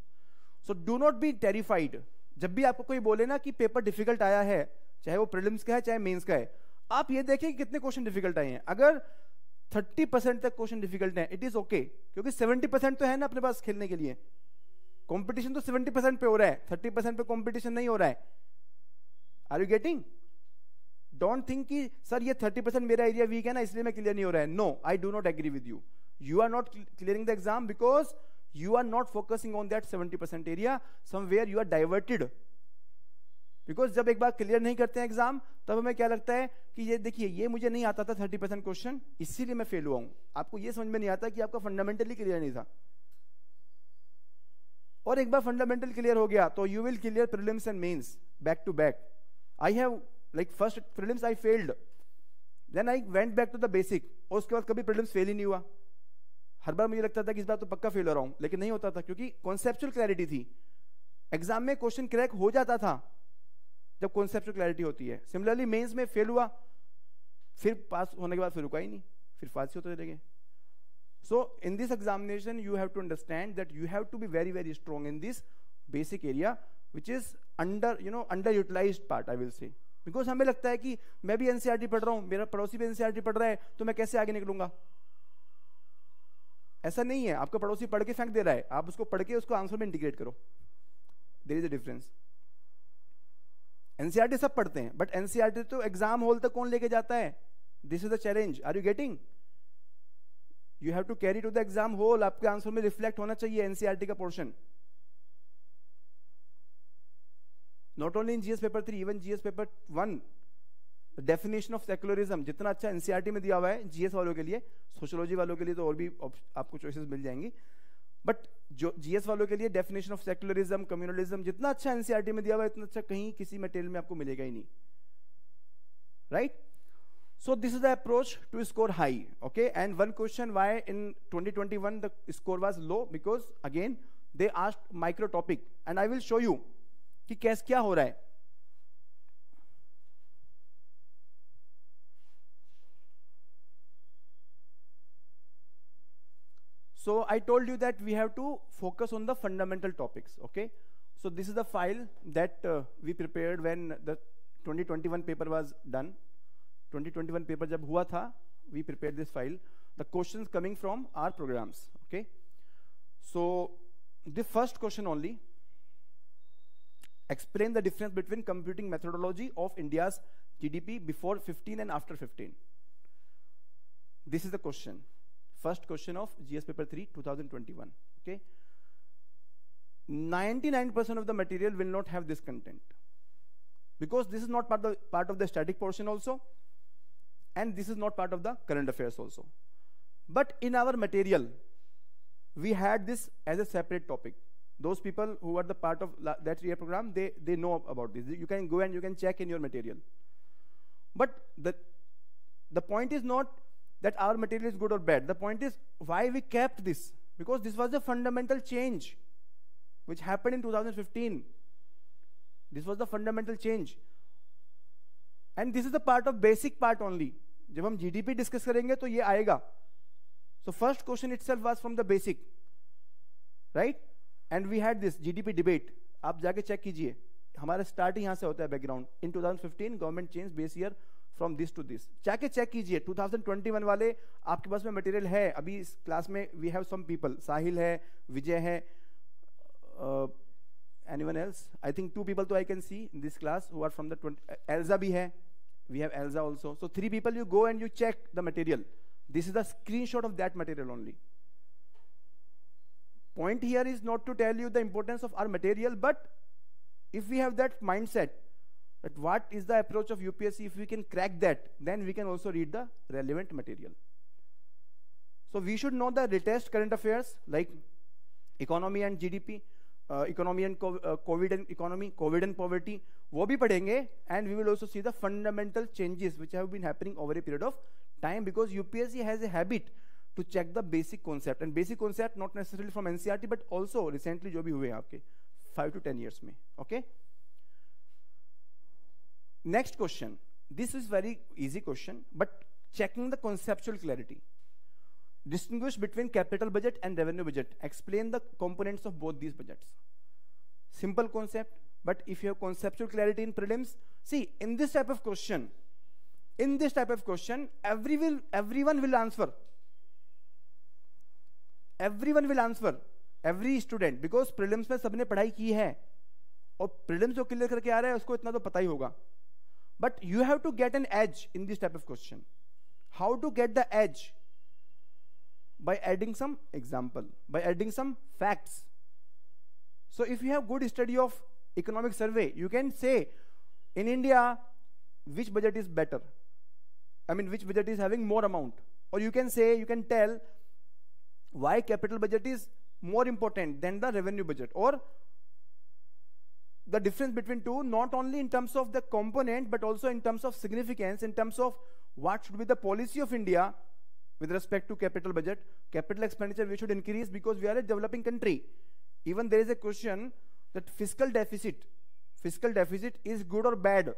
so do not be terrified जब भी आपको कोई बोले ना कि पेपर डिफ़िकल्ट आया है, चाहे वो प्रिलिम्स का है, चाहे मेंस का है, आप ये देखें कि कितने क्वेश्चन डिफ़िकल्ट आए हैं। अगर 30 परसेंट तक क्वेश्चन डिफ़िकल्ट है इट इज़ ओके क्योंकि 70 परसेंट तो है ना अपने पास खेलने के लिए। कंपटीशन तो 70 परसेंट पे हो रहा है 30 परसेंट पे कंपटीशन नहीं हो रहा है। Are you getting don't think कि, सर, ये 30 परसेंट मेरा एरिया वीक है ना, इसलिए मैं क्लियर नहीं हो रहा है. No I do not agree with you you are not clearing the exam because you are not focusing on that 70% area. Somewhere you are diverted. Because जब एक बार क्लियर नहीं करते हैं एग्ज़ाम तब हमें क्या लगता है कि ये, देखिए, ये मुझे नहीं आता था 30 परसेंट क्वेश्चन इसीलिए मैं फेल हुआ हूँ। आपको ये समझ में नहीं आता कि आपका फंडामेंटली क्लियर नहीं था। और एक बार फंडामेंटल क्लियर हो गया तो you will clear prelims and mains back to back I have like first prelims I failed then I went back to the basic और उसके बाद कभी प्रिलिम्स फेल ही नहीं हुआ। हर बार मुझे लगता था कि इस बार तो पक्का फेल हो रहा हूँ, लेकिन नहीं होता था, क्योंकि कॉन्सेप्चुअल क्लैरिटी थी। एग्ज़ाम में क्वेश्चन क्रैक हो जाता था, जब कॉन्सेप्चुअल क्लैरिटी होती है। सिमिलरली मेंस में फेल हुआ, फिर पास होने के बाद फिर रुका ही नहीं, फिर फांसी होते चले गए। So in this examination you have to understand that you have to be very very strong in this basic area which is under you know under utilise part I will say because हमें लगता है कि मैं भी एनसीआरटी पढ़ रहा हूँ, मेरा पड़ोसी भी एनसीआरटी पढ़ रहा है तो मैं कैसे आगे निकलूँगा? ऐसा नहीं है। आपका पड़ोसी पढ़ के फेंक दे रहा है। आप उसको पढ़ के उसको आंसर में इंटीग्रेट करो। There is a difference NCERT सब पढ़ते हैं बट एनसीआरटी तो एग्ज़ाम हॉल तक कौन लेके जाता है? This is the challenge are you getting you have to carry to the exam hall आपके आंसर में रिफ्लेक्ट होना चाहिए एनसीआरटी का portion not only in GS paper three even GS paper one definition of secularism जितना अच्छा एनसीआरटी में दिया हुआ है जीएस वालों के लिए सोशोलॉजी वालों के लिए तो और भी आपको चॉइसेस मिल जाएँगी। बट जो जीएस वालों के लिए डेफिनेशन ऑफ़ सेकुलरिज्म कम्युनलिज्म जितना अच्छा एनसीआरटी में दिया हुआ है, इतना अच्छा कहीं किसी मटेरियल में आपको मिलेगा ही नहीं। Right so this is the approach to score high, okay? And one question why in 2021 the score was low? Because, again, they asked micro topic and i will show you कि कैस क्या हो रहा है? So I told you that we have to focus on the fundamental topics okay so this is the file that we prepare when the 2021 paper was done 2021 paper जब हुआ था we prepare this file the question coming from our programs okay so the first question only explain the difference between computing methodology of India's GDP before 15 and after 15. This is the question. First question of GS paper 3 2021. Okay. 99% of the material will not have this content because this is not part of, part of the static portion also and this is not part of the current affairs also but in our material we had this as a separate topic those people who are the part of that year program they they know about this you can go and you can check in your material but the the point is not that our material is good or bad the point is why we kept this because this was a fundamental change which happened in 2015 this was the fundamental change and this is the part of basic part only जब हम जीडीपी डिस्कस करेंगे तो ये आएगा so first question itself was from the basic right and we had this GDP debate आप जाके चेक कीजिए। हमारा स्टार्ट ही यहाँ से होता है background in 2015 government change base year from this to this जाके चेक कीजिए। 2021 वाले आपके पास में मटेरियल है। अभी इस क्लास में we have some people Sahil है विजय है anyone else I think two people तो I can see this class who are from the एल्जा भी है। We have ELSA also. So three people, you go and you check the material. This is a screenshot of that material only. Point here is not to tell you the importance of our material, but if we have that mindset, that what is the approach of UPSC, if we can crack that, then we can also read the relevant material. So we should know the latest current affairs like economy and GDP, economy and COVID and economy COVID and poverty वो भी पढ़ेंगे and we will also see the fundamental changes which have been happening over a period of time because UPSC has a habit to check the basic concept and basic concept not necessarily from NCERT but also recently जो भी हुए आपके फाइव टू टेन ईयर्स में okay next question this is very easy question but checking the conceptual clarity Distinguish between capital budget and revenue budget. Explain the components of both these budgets. Simple concept, but if you have conceptual clarity in prelims, see, in this type of question, in this type of question, every will, everyone will answer. Everyone will answer. Every student, because prelims में सबने पढ़ाई की है और prelims जो क्लियर करके आ रहा है उसको इतना तो पता ही होगा but you have to get an edge in this type of question how to get the edge by adding some example, by adding some facts. So if you have good study of economic survey, you can say in India, which budget is better? I mean, which budget is having more amount? Or you can say, you can tell why capital budget is more important than the revenue budget. Or the difference between two, not only in terms of the component, but also in terms of significance, in terms of what should be the policy of India with respect to capital budget. Capital expenditure we should increase because we are a developing country. Even there is a question that fiscal deficit fiscal deficit is good or bad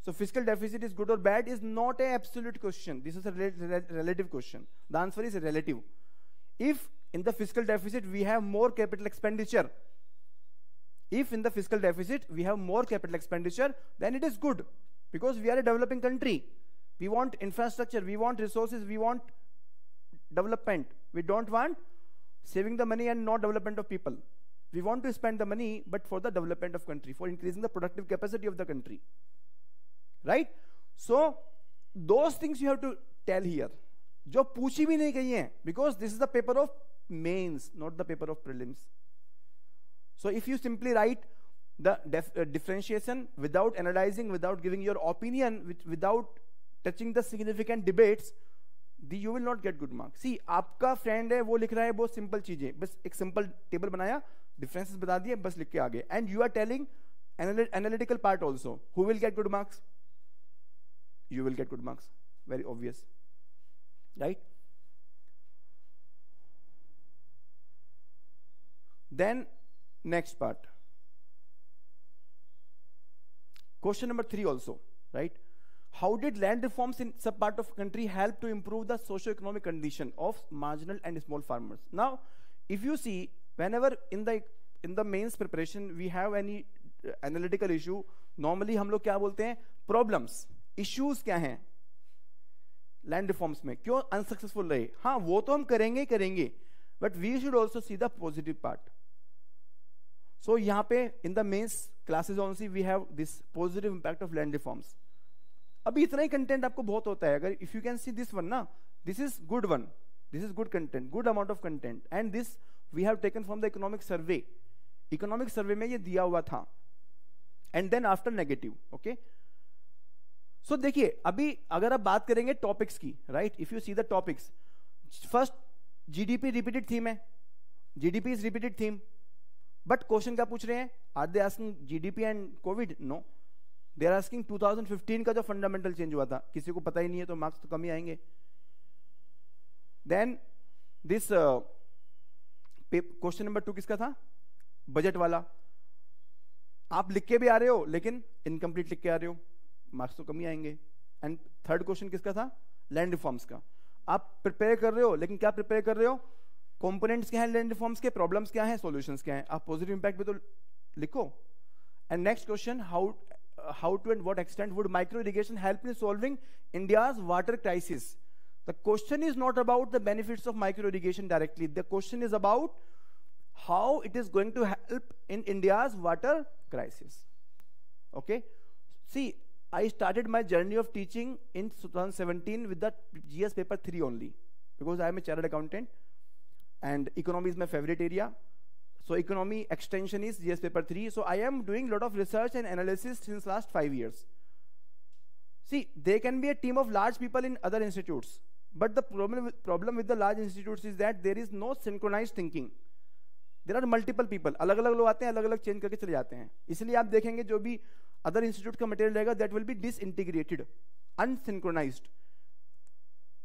so fiscal deficit is good or bad is not a absolute question this is a rel relative question the answer is relative if in the fiscal deficit we have more capital expenditure if in the fiscal deficit we have more capital expenditure then it is good because we are a developing country we want infrastructure, we want resources, we want development. We don't want saving the money and not development of people. We want to spend the money, but for the development of country, for increasing the productive capacity of the country. Right so दो things you have to tell here जो पूछी भी नहीं गई है because this is the paper of mains not the paper of prelims so if you simply write the differentiation without analysing without giving your opinion without touching the significant debates the you will not get good marks see आपका फ्रेंड है, वो लिख रहा है बहुत सिंपल चीज़ें। बस एक सिंपल टेबल बनाया डिफरेंसेस बता दिए, बस लिख के आगे। And you are telling analytical part also who will get good marks you will get good marks very obvious right then next part question number 3 also right how did land reforms in some part of country help to improve the socio-economic condition of marginal and small farmers? Now, if you see, whenever in the in the mains preparation we have any uh, analytical issue, normally हम लोग क्या बोलते हैं problems, Issues क्या हैं? लैंड रिफॉर्म्स में. क्यों अनसक्सेसफुल रहे? हाँ वो तो हम करेंगे करेंगे but we should also see the positive part so यहाँ पे in the mains classes on see we have this positive impact of land reforms अभी इतना ही कंटेंट आपको बहुत होता है. अगर if you can see this one ना this is good one this is good content good amount of content and this we have taken from the economic survey economic survey में ये दिया हुआ था. And then after negative okay so so, देखिए अभी अगर आप बात करेंगे टॉपिक्स की right if you see the topics first GDP repeated theme है। GDP is repeated theme but question क्या पूछ रहे हैं? Are they asking GDP and COVID no they are asking 2015 का जो फंडामेंटल चेंज हुआ था। किसी को पता ही नहीं है तो मार्क्स तो कम ही आएँगे। Then this question number two किसका था? बजट वाला। आप लिख के भी आ रहे हो लेकिन इनकम्प्लीट लिख के आ रहे हो। मार्क्स तो कमी आएँगे। एंड थर्ड क्वेश्चन किसका था? लैंड रिफॉर्म्स का। आप प्रिपेयर कर रहे हो, लेकिन क्या प्रिपेयर कर रहे हो? कंपोनेंट्स क्या हैं लैंड रिफॉर्म्स के? प्रॉब्लम्स क्या हैं? सॉल्यूशंस क्या हैं? आप पॉजिटिव इंपैक्ट भी तो लिखो। And next question how how to and what extent would micro irrigation help in solving India's water crisis the question is not about the benefit of micro irrigation directly the question is about how it is going to help in India's water crisis okay see i started my journey of teaching in 2017 with the gs paper 3 only because i am a chartered accountant and economy is my favorite area. So economy extension is GS paper 3. So I am doing a lot of research and analysis since last five years. See, there can be a team of large people in other institutes. But the problem with, problem with the large institutes is that there is no synchronized thinking. There are multiple people अलग अलग लोग आते हैं अलग अलग चेंज करके चले जाते हैं इसलिए आप देखेंगे जो भी अदर इंस्टीट्यूट का मटेरियल रहेगा that will be disintegrated unsynchronised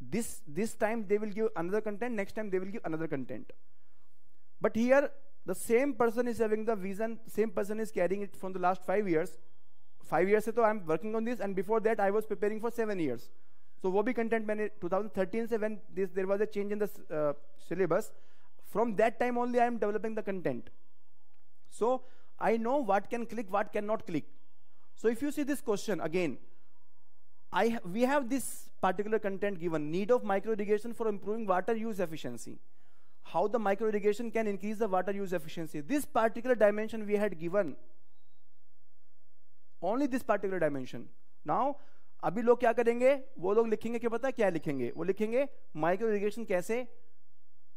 this this time they will give another content next time they will give another content but here the same person is having the vision same person is carrying it from the last five years five years ago i'm working on this and before that i was preparing for seven years so wo bhi content maine 2013 se when this there was a change in the uh, syllabus from that time only i am developing the content so i know what can click what cannot click So if you see this question again I we have this particular content given, need of micro irrigation for improving water use efficiency. How the micro irrigation can increase the water use efficiency. This particular dimension we had given, only this particular dimension. Now, अभी लोग क्या करेंगे वो लोग लिखेंगे क्या पता क्या लिखेंगे वो लिखेंगे माइक्रो इरिगेशन कैसे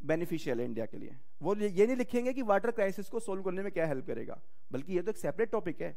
बेनिफिशियल है इंडिया के लिए वो ये नहीं लिखेंगे कि वाटर क्राइसिस को सोल्व करने में क्या हेल्प करेगा बल्कि ये तो एक सेपरेट टॉपिक है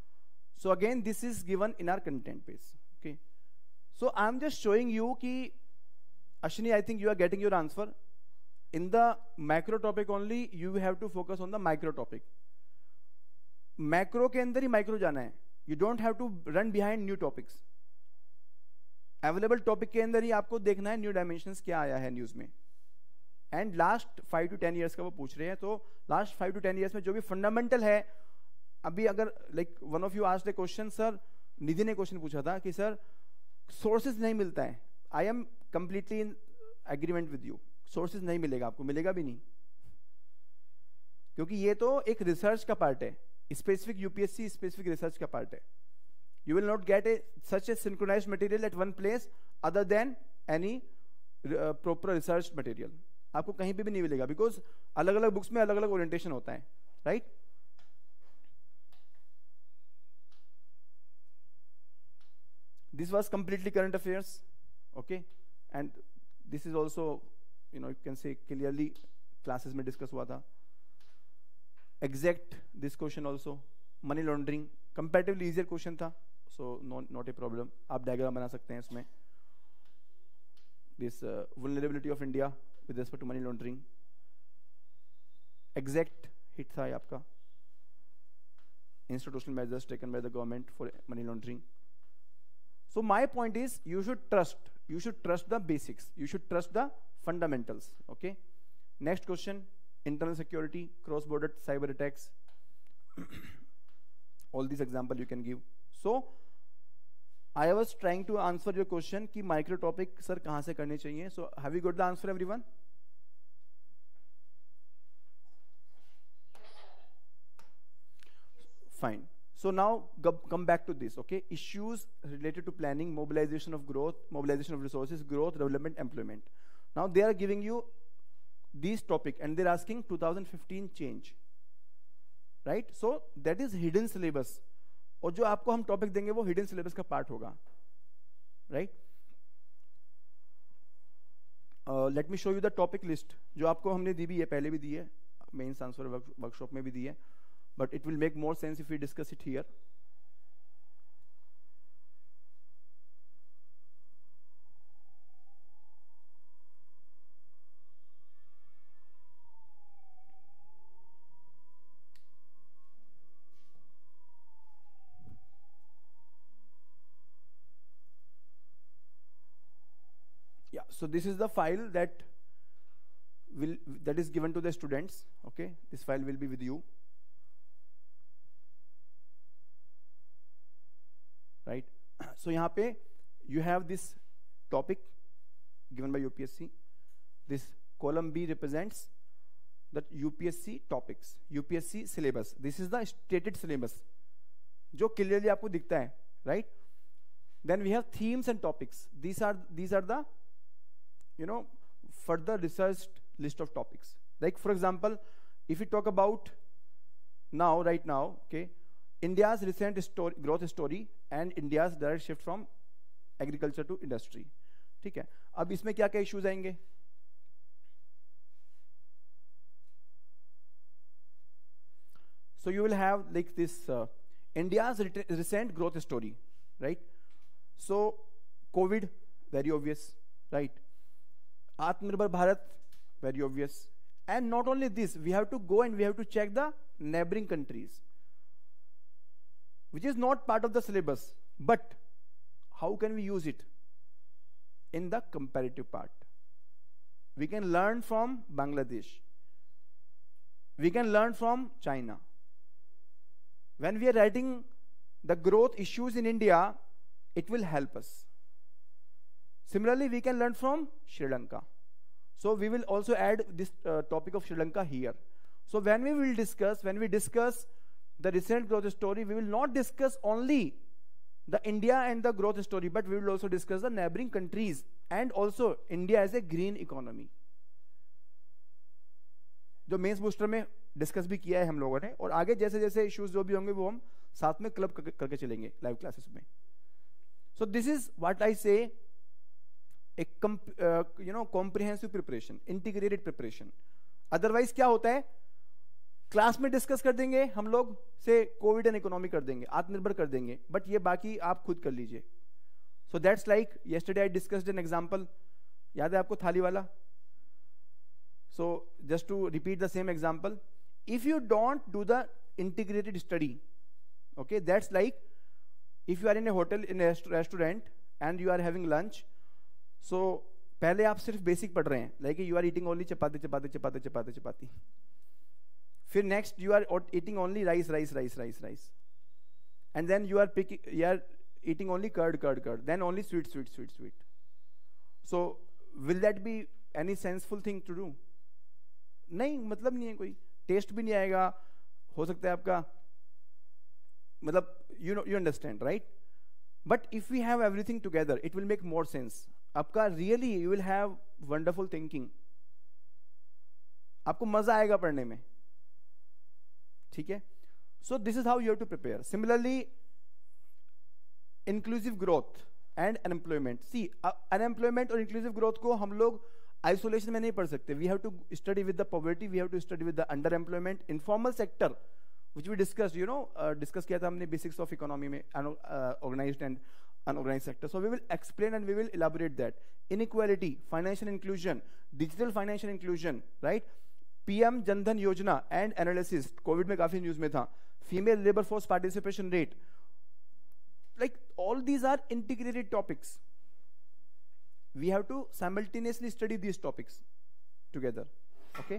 So again, this is given in our content base. Okay. So I'm just showing you कि Ashini, I think you are getting your answer. In the macro topic only, you have to focus on the micro topic. Macro के अंदर ही माइक्रो जाना है you don't have to run behind new topics available topic के अंदर ही आपको देखना है न्यू डायमेंशंस क्या आया है न्यूज़ में and last five to ten years का वो पूछ रहे हैं तो last five to ten years में जो भी फंडामेंटल है अभी अगर लाइक वन ऑफ़ यू आज द क्वेश्चन सर निधि ने क्वेश्चन पूछा था कि सर सोर्सेज नहीं मिलता है। I am completely in agreement with you sources नहीं मिलेगा आपको। मिलेगा भी नहीं। क्योंकि ये तो एक रिसर्च का पार्ट है। स्पेसिफिक यूपीएससी स्पेसिफिक रिसर्च का पार्ट है। You will not get a such a synchronise material at one place other than any proper research material आपको कहीं पे भी नहीं मिलेगा। बिकॉज़ अलग अलग बुक्स में अलग अलग ओरिएंटेशन होता है। Right right? This was completely current affairs okay and this is also you know you can say clearly classes mein discuss hua tha exact this question also money laundering comparatively easier question tha so no, not a problem aap diagram bana sakte hain isme this uh, vulnerability of india with respect to money laundering exact hit tha aapka institutional measures taken by the government for money laundering So my point is you should trust. You should trust the basics. You should trust the fundamentals. Okay. Next question, internal security, cross-border cyber attacks. All these example you can give. So I was trying to answer your question ki micro topic sir kahan se karne chahiye So have you got the answer everyone? Fine. So now go- come back to this okay issues related to planning mobilization of growth mobilization of resources growth development employment now they are giving you these topic and they're asking 2015 change right so that is hidden syllabus और जो आपको हम टॉपिक देंगे वो हिडन सिलेबस का पार्ट होगा right let me show you the topic list जो आपको हमने दी भी है पहले भी दी है मेंस आंसर वर्कशॉप में भी दी है but it will make more sense if we discuss it here. Yeah, so this is the file that will that is given to the students okay this file will be with you right so यहाँ पे you have this topic given by UPSC this column B represents the UPSC topics UPSC syllabus this is the stated syllabus जो क्लियरली आपको दिखता है right then we have themes and topics these are these are the no further research list of topics like for example if you talk about now right now के India's recent story growth story and india's direct shift from agriculture to industry ठीक है अब इसमें क्या क्या इश्यूज आएंगे so you will have like this uh, india's ret- recent growth story right so covid very obvious right Atmanirbhar Bharat, very obvious. And not only this, we have to go and we have to check the neighboring countries, which is not part of the syllabus. But how can we use it? In the comparative part. We can learn from Bangladesh. We can learn from China. When we are writing the growth issues in India, it will help us. Similarly, we can learn from Sri Lanka. So we will also add this uh, topic of Sri Lanka here. So when we will discuss, when we discuss the recent growth story, we will not discuss only the India and the growth story, but we will also discuss the neighboring countries and also India as a green economy. जो मेंस बूस्टर में डिस्कस भी किया है हम लोगों ने और आगे जैसे जैसे इश्यूज़ जो भी होंगे वो हम साथ में क्लब करके चलेंगे लाइव क्लासेस में so this is what I say you know comprehensive preparation integrated preparation otherwise क्या होता है क्लास में डिस्कस कर देंगे, हम लोग से कोविड एंड इकोनॉमी कर देंगे, आत्मनिर्भर कर देंगे बट ये बाकी आप खुद कर लीजिए। So that's like yesterday I discussed an example याद है आपको थाली वाला? So just to repeat the same example if you don't do the integrated study okay that's like if you are in a hotel in restaurant and you are having lunch so पहले आप सिर्फ़ बेसिक पढ़ रहे हैं like you are eating only chapati chapati chapati chapati chapati. फिर next you are eating only rice rice rice rice rice and then you are picking you are eating only curd curd curd then only sweet sweet sweet sweet so will that be any senseful thing to do नहीं मतलब नहीं है कोई। टेस्ट भी नहीं आएगा। हो सकता है आपका मतलब you know you understand right but if we have everything together it will make more sense आपका really you will have wonderful thinking आपको मज़ा आएगा पढ़ने में। ठीक है? So this is how you have to prepare similarly inclusive growth and unemployment see unemployment और इंक्लूसिव ग्रोथ को हम लोग आइसोलेशन में नहीं पढ़ सकते. We have to study with the poverty we have to study with the underemployment informal sector which we discuss you know discuss किया था हमने बेसिक्स ऑफ़ इकोनॉमी में organised and unorganized sector. So, we will explain and we will elaborate that. Inequality, financial inclusion, digital financial inclusion, right? pm Jan Dhan योजना एंड एनालिसिस कोविड में काफी न्यूज में था female labour force participation rate like all these are integrated topics we have to simultaneously study these topics together okay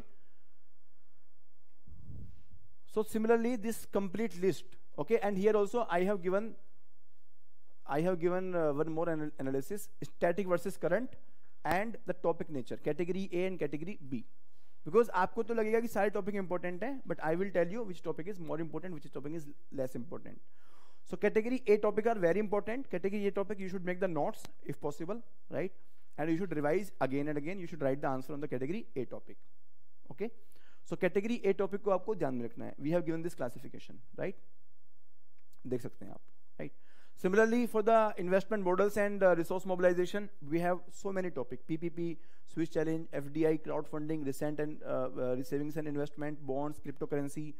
so similarly this complete list okay and here also i have given i have given uh, one more anal- analysis static versus current and the topic nature category a and category b Because आपको तो लगेगा कि सारे टॉपिक इंपॉर्टेंट है but I will tell you which topic is more important which topic is less important so category A topic are very important category A topic you should make the notes if possible right and you should revise again and again you should write the answer on the category A topic okay so category A topic को आपको ध्यान में रखना है. We have given this classification right देख सकते हैं आप right right? Similarly for the investment models and uh, resource mobilization we have so many topic ppp swiss challenge fdi crowdfunding recent and uh, uh, savings and investment bonds cryptocurrency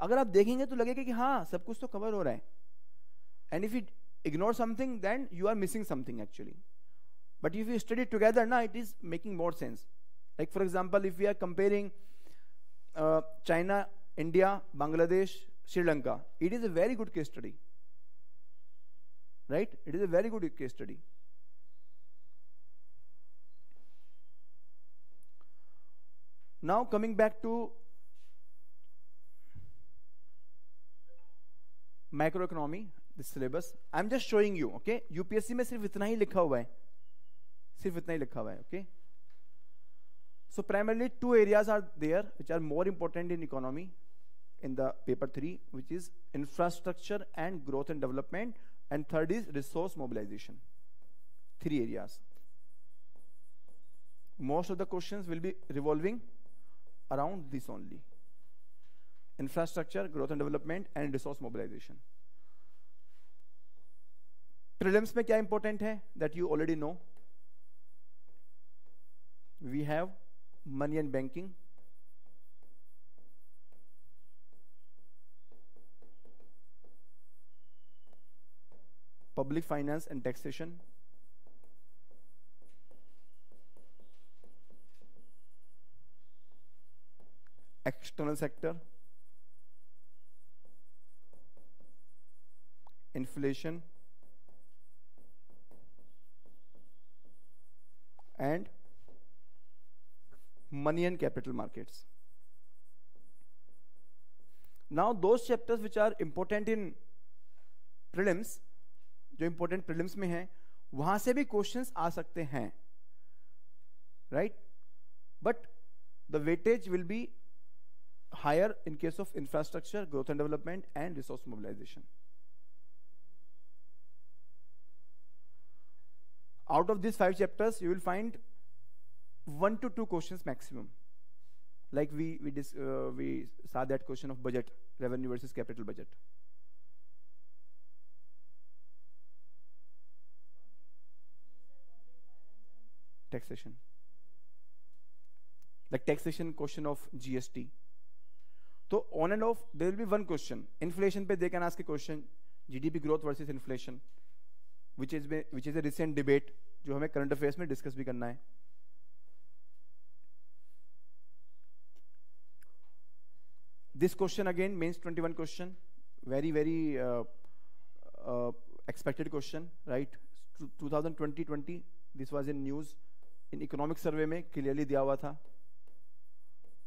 अगर आप देखेंगे तो लगेगा कि हाँ सब कुछ तो कवर हो रहा है and if you ignore something then you are missing something actually but if you study together now it is making more sense like for example if we are comparing uh, china india bangladesh sri lanka it is a very good case study right it is a very good case study now coming back to macroeconomy this syllabus I am just showing you okay UPSC में सिर्फ इतना ही लिखा हुआ है सिर्फ इतना ही लिखा हुआ है okay so primarily two areas are there which are more important in economy in the paper 3 which is infrastructure and growth and development and third is resource mobilization three areas most of the questions will be revolving around this only infrastructure growth and development and resource mobilization prelims में क्या इंपॉर्टेंट है that you already know we have money and banking public finance and taxation external sector inflation and money and capital markets. Now those chapters which are important in prelims, जो इंपॉर्टेंट प्रिलिम्स में है, वहाँ से भी क्वेश्चन आ सकते हैं right but the weightage will be higher in case of infrastructure growth and development and resource mobilisation out of this five chapters you will find one two two question maximum like we we this we saw that question of budget revenue versus capital budget taxation like taxation question of gst so on and off there will be one question inflation pe they can ask a question gdp growth versus inflation which is which is a recent debate जो हमें करंट अफेयर्स में डिस्कस भी करना है this question again means 21 question very very uh, uh, expected question right 2020 20 this was in news in economic survey में क्लियरली दिया हुआ था।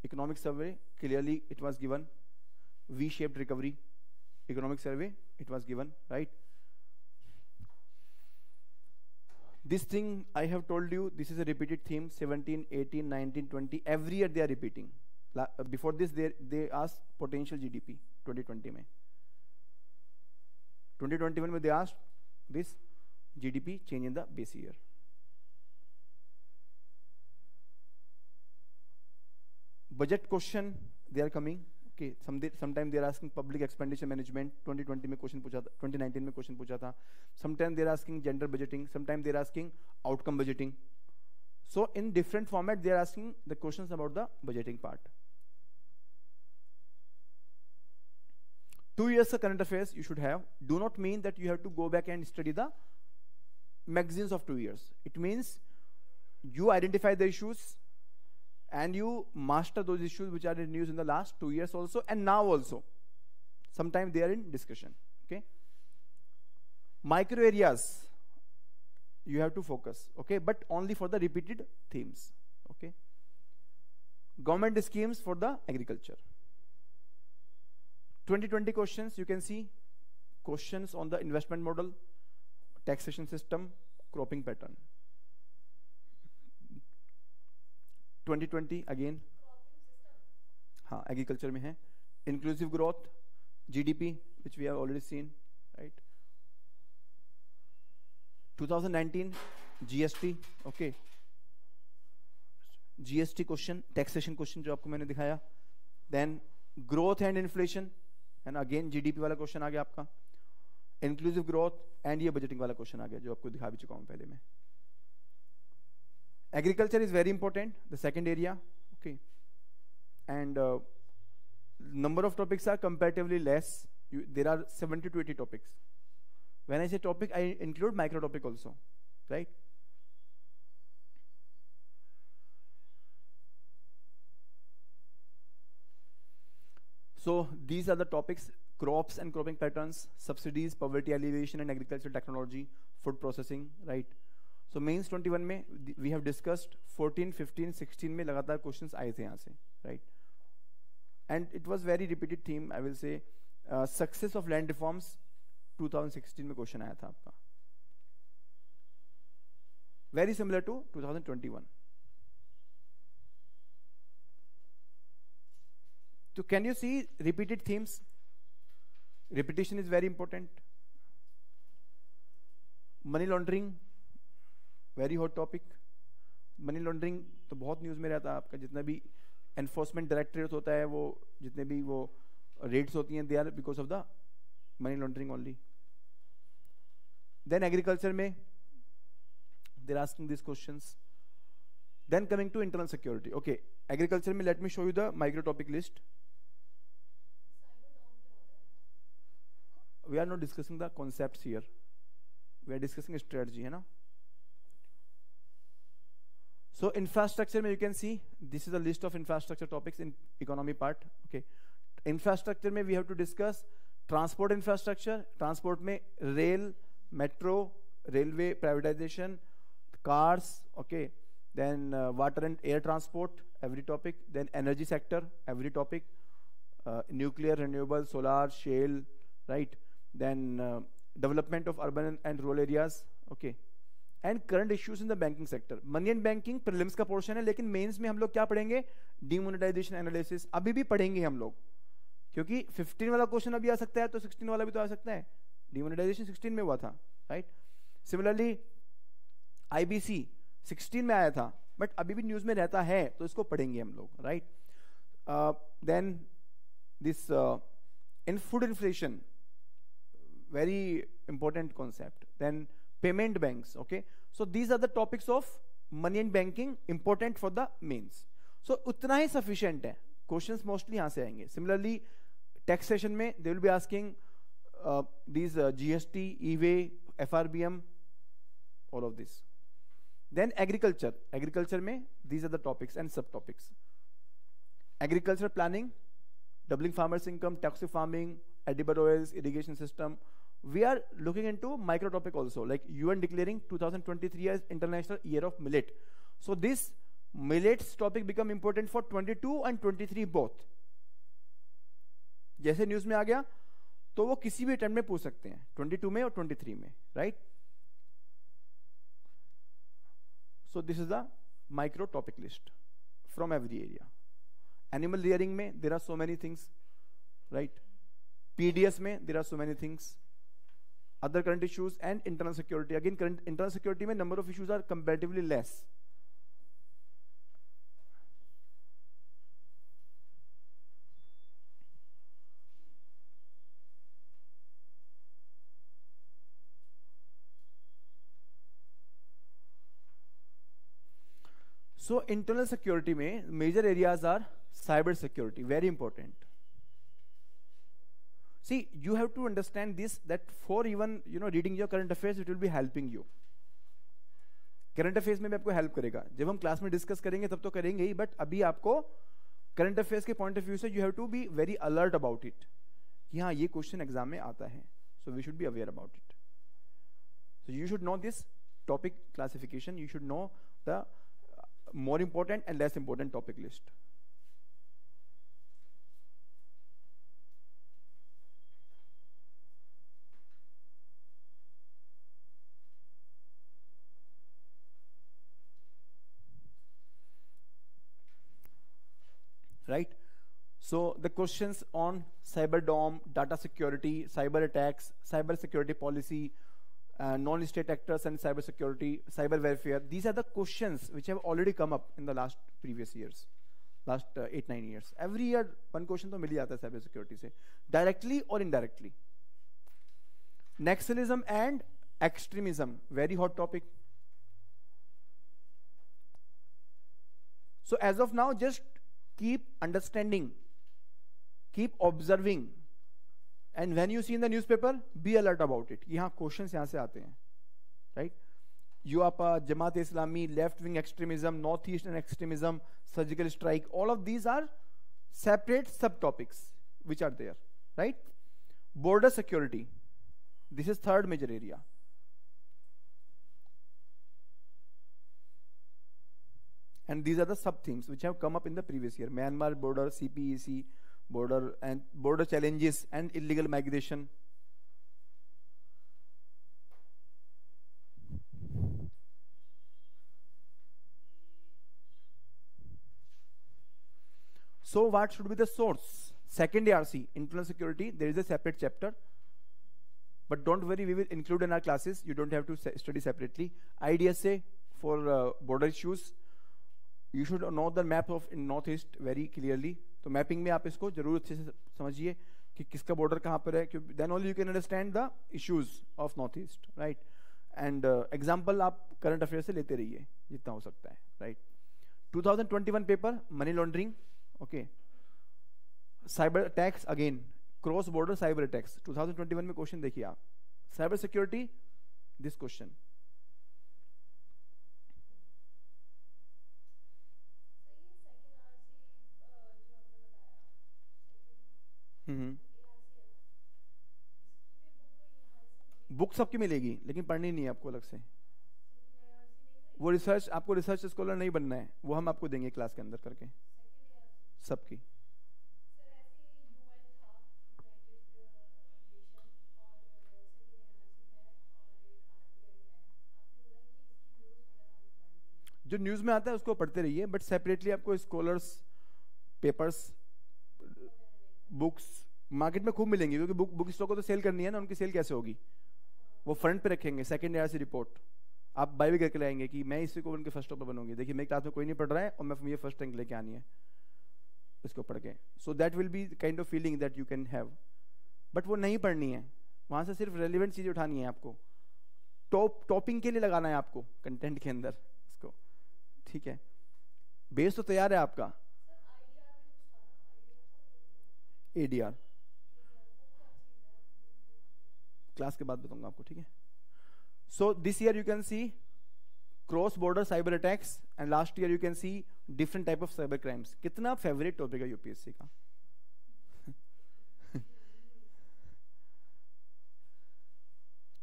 Economic survey clearly it was given V shaped recovery economic survey it was given right this thing I have told you this is a repeated theme seventeen eighteen nineteen twenty every year they are repeating before this there they us potential G D P twenty twenty में. ट्वेंटी ट्वेंटी वन में they us this G D P change in the base year budget question they are coming sometime they're asking public expenditure management 2020 में क्वेश्चन पूछा था 2019 में क्वेश्चन पूछा था. Sometime they're asking gender budgeting sometime they're asking outcome budgeting so in different format they're asking the question about the budgeting part two years years current affairs you should have do not mean that you have to go back and study the magazines of two years it means you identify the issues and you master those issues which are in news in the last two years also and now also. Sometimes they are in discussion okay? Micro areas you have to focus okay? But only for the repeated themes okay? Government schemes for the agriculture. 2020 questions you can see questions on the investment model taxation system cropping pattern 2020 again हाँ एग्रीकल्चर में है. Inclusive growth GDP which we have already seen right 2019 GST okay GST question taxation question जो आपको मैंने दिखाया. Then growth and inflation and again GDP वाला क्वेश्चन आ गया आपका. इंक्लूसिव ग्रोथ एंड ये बजटिंग वाला क्वेश्चन आ गया जो आपको दिखा भी चुका हूँ पहले में. Agriculture is very important the second area okay. And uh, number of topics are comparatively less. You, there are 70 to 80 topics. When i say topic i include micro topic also right? So these are the topics crops and cropping patterns subsidies poverty alleviation and agricultural technology food processing right so mains 21 में वी हैव डिस्कस्ड 14 15 16 में लगातार क्वेश्चंस आए थे यहाँ से right and it was very repeated theme I will say success of land reforms 2016 में क्वेश्चन आया था आपका। वेरी सिमिलर टू 2021 तो can you see repeated themes repetition is very important money laundering very hot topic, money laundering तो बहुत न्यूज़ में रहता है आपका, जितना भी एनफोर्समेंट डायरेक्टरेट होता है, वो जितने भी वो रेट्स होती हैं they are because of the money laundering only then agriculture में they're asking this question then coming to internal security okay agriculture में let me show you the micro topic list we are not discussing the concept here we are discussing strategy है ना? So infrastructure, you can see this is a list of infrastructure topics in economy part. Okay, infrastructure में we have to discuss transport infrastructure. Transport में rail, metro, railway privatization, cars. Okay, then uh, water and air transport, every topic. Then energy sector, every topic. Uh, nuclear, renewable, solar, shale, right? Then uh, development of urban and rural areas. Okay. And current issues in the banking sector money and banking prelims का पोर्शन है लेकिन मेंस में हम लोग क्या पढ़ेंगे डिमोनेटाइजेशन एनालिसिस अभी भी पढ़ेंगे हम लोग क्योंकि 15 वाला क्वेश्चन अभी आ सकता है तो 16 वाला भी तो आ सकता है डिमोनेटाइजेशन 16 में हुआ था राइट सिमिलरली आईबीसी 16 में आया था बट अभी भी न्यूज़ में रहता है तो इसको पढ़ेंगे हम लोग right then this in food inflation very important concept then payment banks okay so these are the topics of money and banking important for the mains so utna hi sufficient hai questions mostly yahan se aayenge similarly taxation mein they will be asking uh, these uh, gst e-way frbm all of this then agriculture agriculture mein these are the topics and subtopics agriculture planning doubling farmers income toxic farming edible oils irrigation system we are looking into micro topic also like UN declaring 2023 as international year of millet so this millets topic become important for 22 and 23 both जैसे न्यूज में आ गया तो वो किसी भी अटेम्प्ट में पूछ सकते हैं 22 में और 23 में right so this is the micro topic list from every area animal rearing में there are so many things right PDS में there are so many things Other current issues and internal security again current internal security mein number of issues are comparatively less so internal security mein major areas are cyber security very important see, you have to understand this, that for even, you know, reading your current affairs, it will be helping you. Current affairs में भी आपको हेल्प करेगा। जब हम क्लास में डिस्कस करेंगे, तब तो करेंगे ही बट अभी आपको करंट अफेयर्स के पॉइंट ऑफ़ व्यू से you have to be very alert about it कि हाँ ये क्वेश्चन एग्ज़ाम में आता है। So we should be aware about it so you should know this topic classification you should know the more important and less important topic list. So the questions on cyber dom, data security, cyber attacks, cyber security policy, uh, non-state actors and cyber security, cyber warfare. These are the questions which have already come up in the last previous years, last uh, eight, nine years. Every year one question to mil jata hai cyber security se, directly or indirectly. Nationalism and extremism, very hot topic. So as of now, just keep understanding keep observing and when you see in the newspaper be alert about it यहाँ क्वेश्चन यहाँ से आते हैं. राइट यू आप Jamaat Islami left wing extremism north eastern extremism surgical strike all of these are separate subtopics which are there right border security this is third major area and these are the sub things which have come up in the previous year Myanmar border CPEC border, and border challenges and illegal migration. So, what should be the source? Second ARC, internal security, there is a separate chapter. But don't worry, we will include in our classes. You don't have to study separately. IDSA for uh, border issues. You should know the map of northeast very clearly. तो मैपिंग में आप इसको ज़रूर अच्छे से समझिए कि किसका बॉर्डर कहाँ पर है, क्योंकि then only you can understand the issues of north east right and example आप करंट अफेयर से लेते रहिए, जितना हो सकता है right right? 2021 paper money laundering okay cyber attacks again cross border cyber attacks 2021 में क्वेश्चन देखिए आप। Cyber security this question book सबकी मिलेगी, लेकिन पढ़नी नहीं है आपको अलग से। वो रिसर्च, आपको रिसर्च स्कॉलर नहीं बनना है, वो हम आपको देंगे क्लास के अंदर करके। सबकी। जो न्यूज़ में आता है उसको पढ़ते रहिए, बट सेपरेटली आपको स्कॉलर्स, पेपर्स बुक्स मार्केट में खूब मिलेंगी, क्योंकि बुक बुक स्टॉक को तो सेल करनी है ना, उनकी सेल कैसे होगी? वो फ्रंट पे रखेंगे सेकंड ईयर से रिपोर्ट आप बाय भी करके लाएँगे कि मैं इसी को उनके फ़र्स्ट टॉप पर बनूँगी। देखिए, मेरी क्लास में कोई नहीं पढ़ रहा है और मैं ये फ़र्स्ट रैंक लेके आनी है। इसको पढ़ के। So that will be kind of feeling that you can have but वो नहीं पढ़नी है। वहाँ से सिर्फ़ रेलिवेंट चीज़ें उठानी है आपको। टॉप टॉपिंग के लिए लगाना है आपको कंटेंट के अंदर इसको। ठीक है? बेस तो तैयार है आपका। एडीआर क्लास के बाद बताऊँगा आपको, ठीक है? So this year you can see cross border cyber attacks and last year you can see different type of cyber crimes कितना फेवरेट टॉपिक है यूपीएससी का?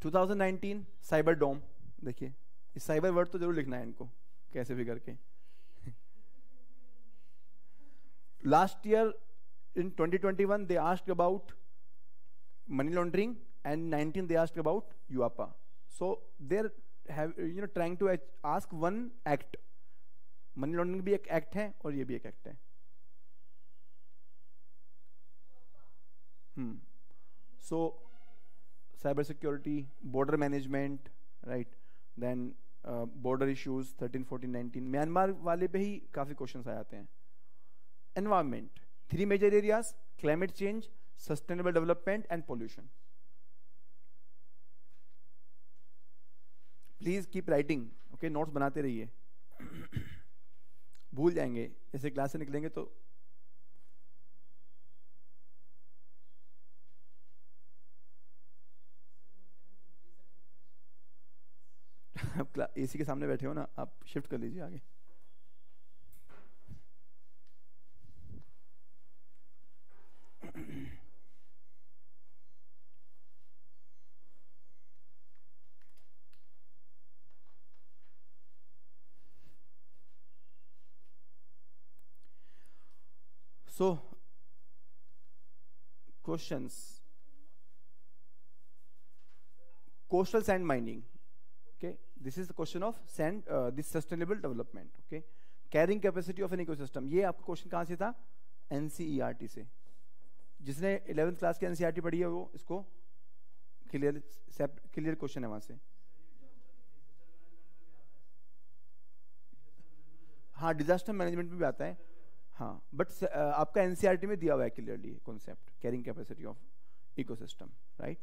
Two thousand nineteen cyber dome देखिए, इस साइबर वर्ड तो ज़रूर लिखना है इनको, कैसे भी करके। Last year in 2021 they asked about money laundering and 19 they asked about UAPA. So they're have you know trying to ask one act. Money laundering भी एक एक्ट है और ये भी एक एक्ट है हम्म so cyber security border management right then border issues 13 14 19 Myanmar वाले पे ही काफ़ी क्वेश्चंस आ जाते हैं environment Three major areas climate change, sustainable development, and pollution. Please keep writing okay notes बनाते रहिए भूल जाएँगे जैसे क्लास से निकलेंगे तो आप एसी के सामने बैठे हो ना आप शिफ्ट कर लीजिए आगे So, questions. Coastal sand mining. Okay, this is the question of sand, uh, this sustainable development. Okay, carrying capacity of an ecosystem. ये आपका क्वेश्चन कहाँ से था एनसीईआरटी से जिसने इलेवेंथ क्लास की एनसीईआरटी पढ़ी है वो इसको क्लियर क्लियर क्वेश्चन है वहाँ से हाँ डिजास्टर मैनेजमेंट में भी आता है हाँ बट आपका एनसीईआरटी में दिया हुआ है clearly concept carrying capacity of ecosystem right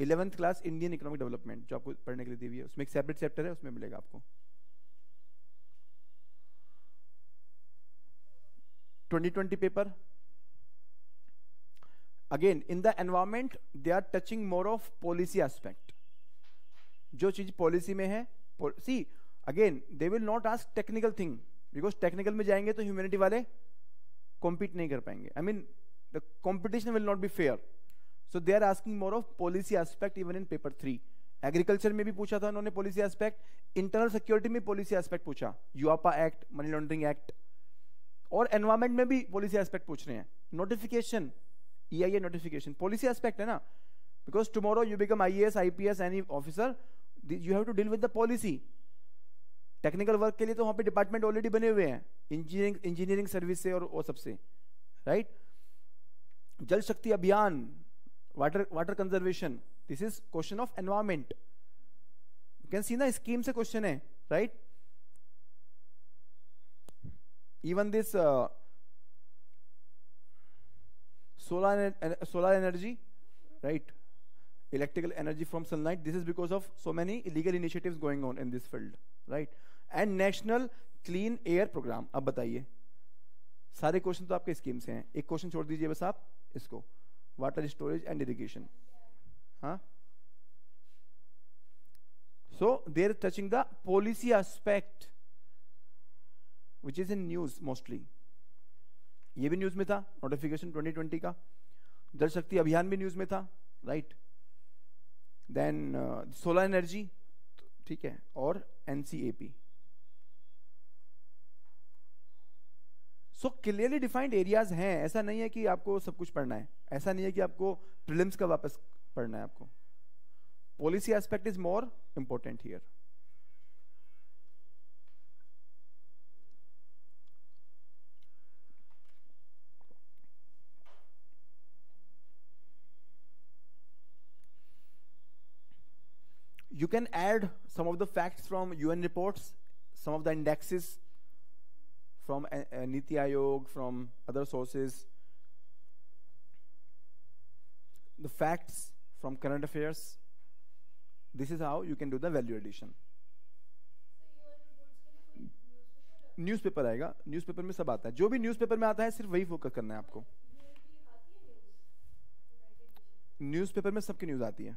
eleventh class Indian economic development जो आपको पढ़ने के लिए दी हुई है, उसमें एक सेपरेट चैप्टर है, उसमें मिलेगा आपको। 2020 paper again in the environment they are touching more of policy aspect जो चीज़ पॉलिसी में है see again they will not ask technical thing because technical में जाएँगे तो ह्यूमैनिटी वाले कॉम्पीट नहीं कर पाएँगे. I mean the competition will not be fair so they are asking more of policy aspect even in paper three agriculture में भी पूछा था उन्होंने पॉलिसी एस्पेक्ट इंटरनल सिक्योरिटी में पॉलिसी एस्पेक्ट पूछा. UAPA act money laundering act और एनवायरमेंट में भी पॉलिसी एस्पेक्ट पूछ रहे हैं. Notification EIA notification. Policy aspect है ना? Because tomorrow you become IAS, as any officer, you have to deal with the policy. Technical work के लिए तो वहाँ पे डिपार्टमेंट ऑलरेडी बने हुए हैं। इंजीनियरिंग इंजीनियरिंग सर्विस से और वो सबसे right Jal Shakti Abhiyan water water conservation this is question of environment can see ना स्कीम से क्वेश्चन है right even this solar solar energy, right? Electrical energy from sunlight, this is because of so many initiatives going on in this field, right? And national clean air programme अब बताइए। सारे क्वेश्चन तो आपके स्कीम से हैं। एक क्वेश्चन छोड़ दीजिए बस आप इसको। वाटर स्टोरेज एंड इरिगेशन हाँ? So, they're touching the policy aspect, which is in news mostly. ये भी न्यूज़ में था। नोटिफिकेशन 2020 का। जल शक्ति अभियान भी न्यूज़ में था। राइट देन सोलर एनर्जी ठीक है, और NCAP so clearly defined areas हैं. ऐसा नहीं है कि आपको सब कुछ पढ़ना है. ऐसा नहीं है कि आपको प्रिलिम्स का वापस पढ़ना है आपको. Policy aspect is more important here you can add some of the facts from UN reports, some of the indexes from uh, uh, Niti Aayog, from other sources, the facts from current affairs. This is how you can do the value addition. Newspaper आएगा न्यूज़पेपर में सब आता है जो भी न्यूज़पेपर में आता है सिर्फ़ वही फोकस करना है आपको न्यूज़पेपर में सबकी न्यूज़ आती है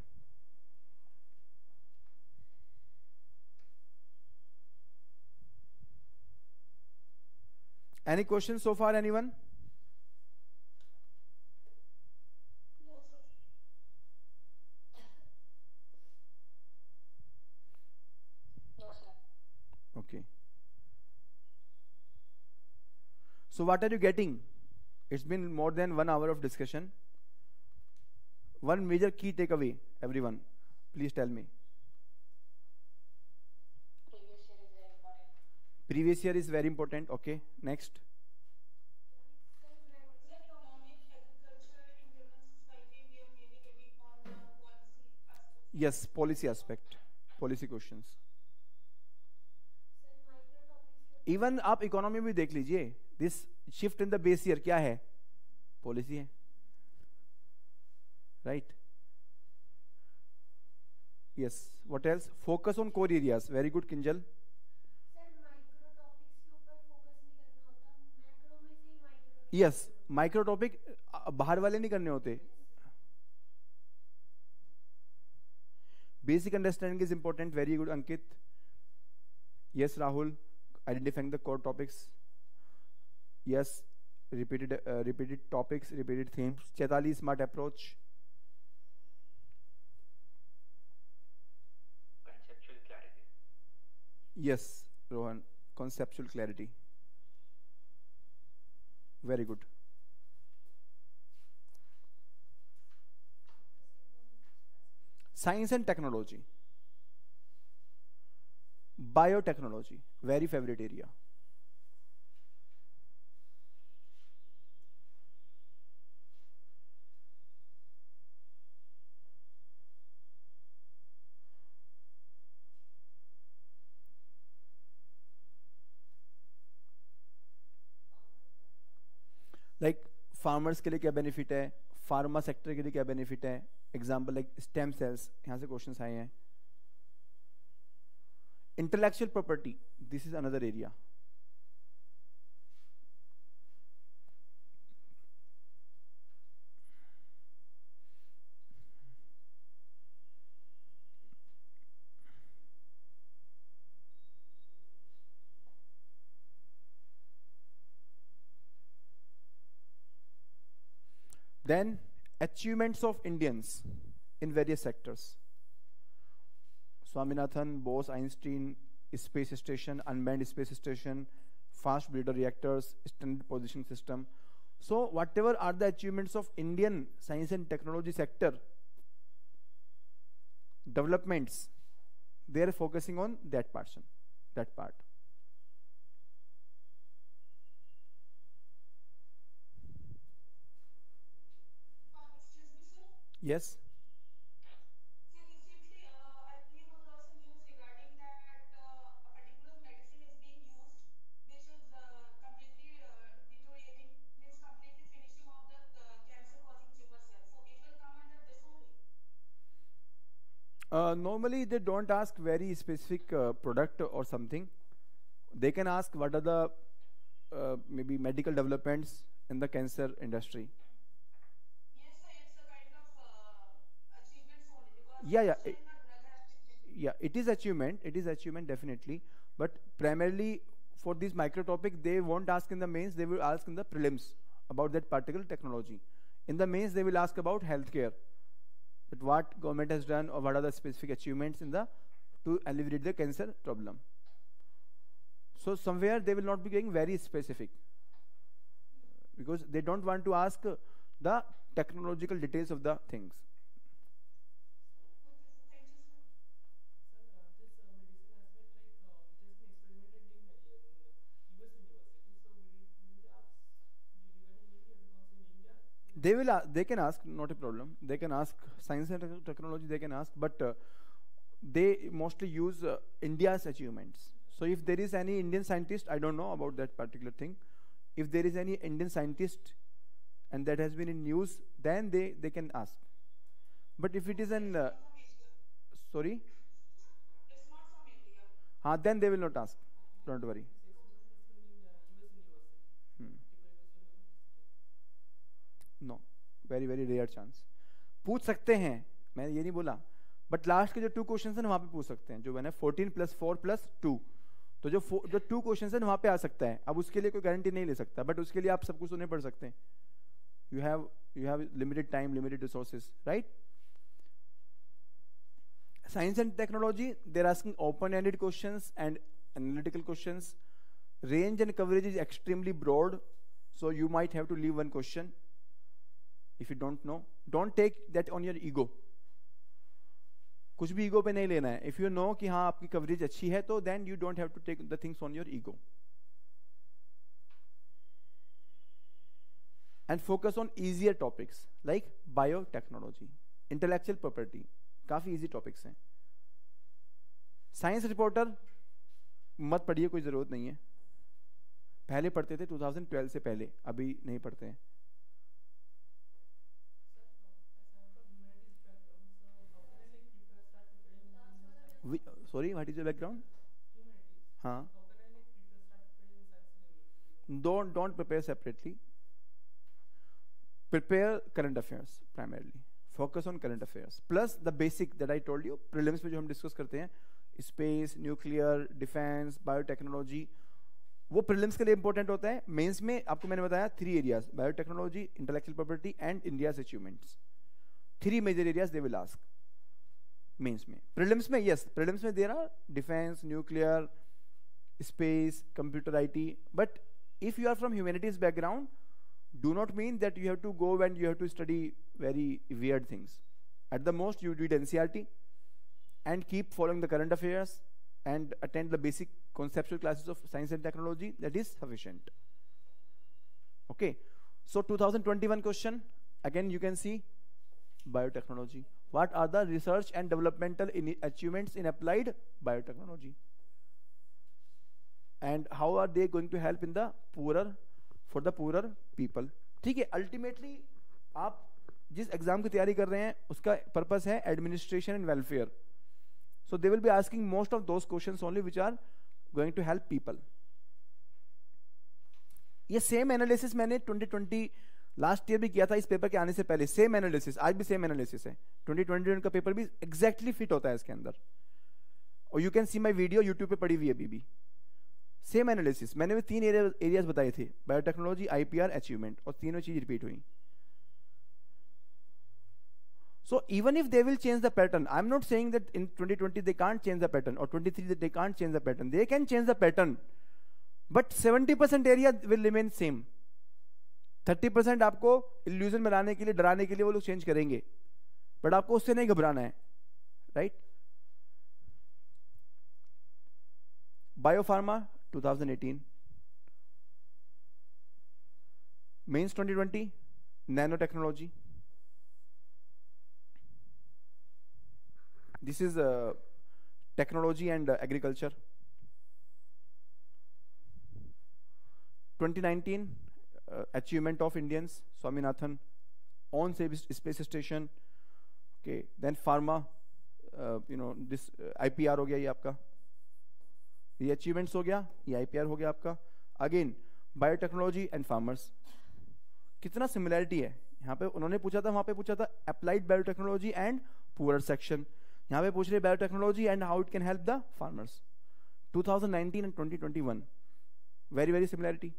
Any questions so far, anyone? Okay. So what are you getting? It's been more than one hour of discussion. One major key takeaway, everyone. Please tell me. Previous year is very important. Okay. Next. Yes, policy aspect. Policy questions. Even आप इकोनॉमी में देख लीजिए this shift in the base year क्या है पॉलिसी है right yes what else focus on core areas very good Kinjal yes micro topic बाहर वाले नहीं करने होते। Basic understanding is important very good Ankit yes Rahul identifying the core topics yes repeated repeated topics repeated themes चैतालीस smart approach yes Rohan conceptual clarity very good. Science and technology. Biotechnology very favorite area farmers के लिए क्या बेनिफिट है? फार्मा सेक्टर के लिए क्या बेनिफिट है? एग्ज़ाम्पल लाइक स्टेम सेल्स यहाँ से क्वेश्चन आए हैं। Intellectual property this is another area Then achievements of Indians in various sectors. Swaminathan, Bose, Einstein, space station, unmanned space station, fast breeder reactors, standard position system. So whatever are the achievements of Indian science and technology sector developments, they are focusing on that portion, that part. Uh, excuse me, sir. Yes. So recently, uh, I came across a news regarding that uh, a particular medicine is being used, which is uh, completely uh, deteriorating, means completely finishing off the uh, cancer-causing tumor cells. So it will come under this only. Uh, normally, they don't ask very specific uh, product or something. They can ask what are the uh, maybe medical developments in the cancer industry. Yes, sir. It's a kind of uh, achievements only because Yeah, yeah, it- Yeah, it is achievement. It is achievement definitely. But primarily for this micro topic, they won't ask in the mains. They will ask in the prelims about that particular technology. In the mains, they will ask about healthcare. That what government has done or what are the specific achievements in the to alleviate the cancer problem. So somewhere they will not be getting very specific because they don't want to ask the technological details of the things. Thank you, sir. Sir, uh, this uh, medicine has been like uh, it has been experimented in, uh, in US university. So will it will it ask regarding India because in India they will they can ask not a problem. They can ask science and tech- technology they can ask but uh, they mostly use uh, india's achievements. So if there is any indian scientist i don't know about that particular thing. If there is any indian scientist and that has been in news then they they can ask. But if it is an uh, sorry? It's not from India. uh, then they will not ask. Don't worry very very rare chance पूछ सकते हैं, मैं ये नहीं बोला बट लास्ट के जो टू क्वेश्चन हैं वहाँ पे पूछ सकते हैं, जो मैंने fourteen plus four plus two तो जो जो टू क्वेश्चन है वहाँ पे आ सकता है। अब उसके लिए कोई गारंटी नहीं ले सकता बट उसके लिए आप सब कुछ सुने पड़ सकते हैं। You have you have limited time limited resources right science and technology, they're asking open ended questions and analytical questions. Range and coverage is extremely broad, so you might have to leave one question. If you don't know, don't take that on your ego. कुछ भी ईगो पे नहीं लेना है। इफ़ यू नो कि हाँ आपकी कवरेज अच्छी है तो then you don't have to take the things on your ego and focus on easier topics like biotechnology intellectual property काफ़ी इजी टॉपिक्स हैं। साइंस रिपोर्टर मत पढ़िए, कोई ज़रूरत नहीं है। पहले पढ़ते थे 2012 से पहले, अभी नहीं पढ़ते हैं। Sorry what is your background हाँ don't don't prepare separately. Prepare current affairs primarily. Focus on current affairs. Plus the basic that i told you prelims में जो हम डिस्कस करते हैं स्पेस न्यूक्लियर डिफेंस बायोटेक्नोलॉजी वो प्रीलिम्स के लिए इंपॉर्टेंट होता है। मेंस में आपको मैंने बताया three areas biotechnology intellectual property and India's achievements three major areas they will ask mains में प्रीलिम्स में यस प्रीलिम्स में there are defence nuclear space computer IT but if you are from humanities background do not mean that you have to go and you have to study very weird things at the most you did NCERT and keep following the current affairs and attend the basic conceptual classes of science and technology that is sufficient okay so 2021 question again you can see biotechnology what are the research and developmental achievements in applied biotechnology and how are they going to help in the poorer for the poorer people ठीक है अल्टीमेटली आप जिस एग्ज़ाम की तैयारी कर रहे हैं उसका पर्पस है administration and welfare so they will be asking most of those questions only which are going to help people ये सेम एनालिसिस मैंने 2020 लास्ट ईयर भी किया था इस पेपर के आने से पहले सेम एनालिसिस आज भी सेम एनालिसिस है। ट्वेंटी ट्वेंटी का पेपर भी एक्जैक्टली फिट होता है इसके अंदर। और you can see my video YouTube पर पड़ी हुई है अभी भी। सेम एनालिसिस मैंने भी तीन एरियाज़ बताए थे बायोटेक्नोलॉजी आईपीआर अचीवमेंट और तीनों चीज़ रिपीट हुई। So even if they will change the pattern I am not saying that in 2020 they can't change the pattern और 23 they can't change the pattern they can change the pattern but 70% area will remain same 30% आपको illusion में लाने के लिए डराने के लिए वो लोग चेंज करेंगे। बट आपको उससे नहीं घबराना है right biopharma 2018 mains 2020 nano technology this is technology uh, agriculture 2019 uh, of indians swaminathan on space station okay then pharma uh, you know this uh, ipr हो गया ये आपका। ये अचीवमेंट्स हो गया ये आईपीआर हो गया आपका। अगेन बायोटेक्नोलॉजी एंड फार्मर्स कितना सिमिलैरिटी है? यहाँ पे उन्होंने पूछा था वहाँ पे पूछा था applied biotechnology and poor section यहाँ पे पूछ रहे biotechnology and how it can help the farmers 2019 and 2021 very very similarity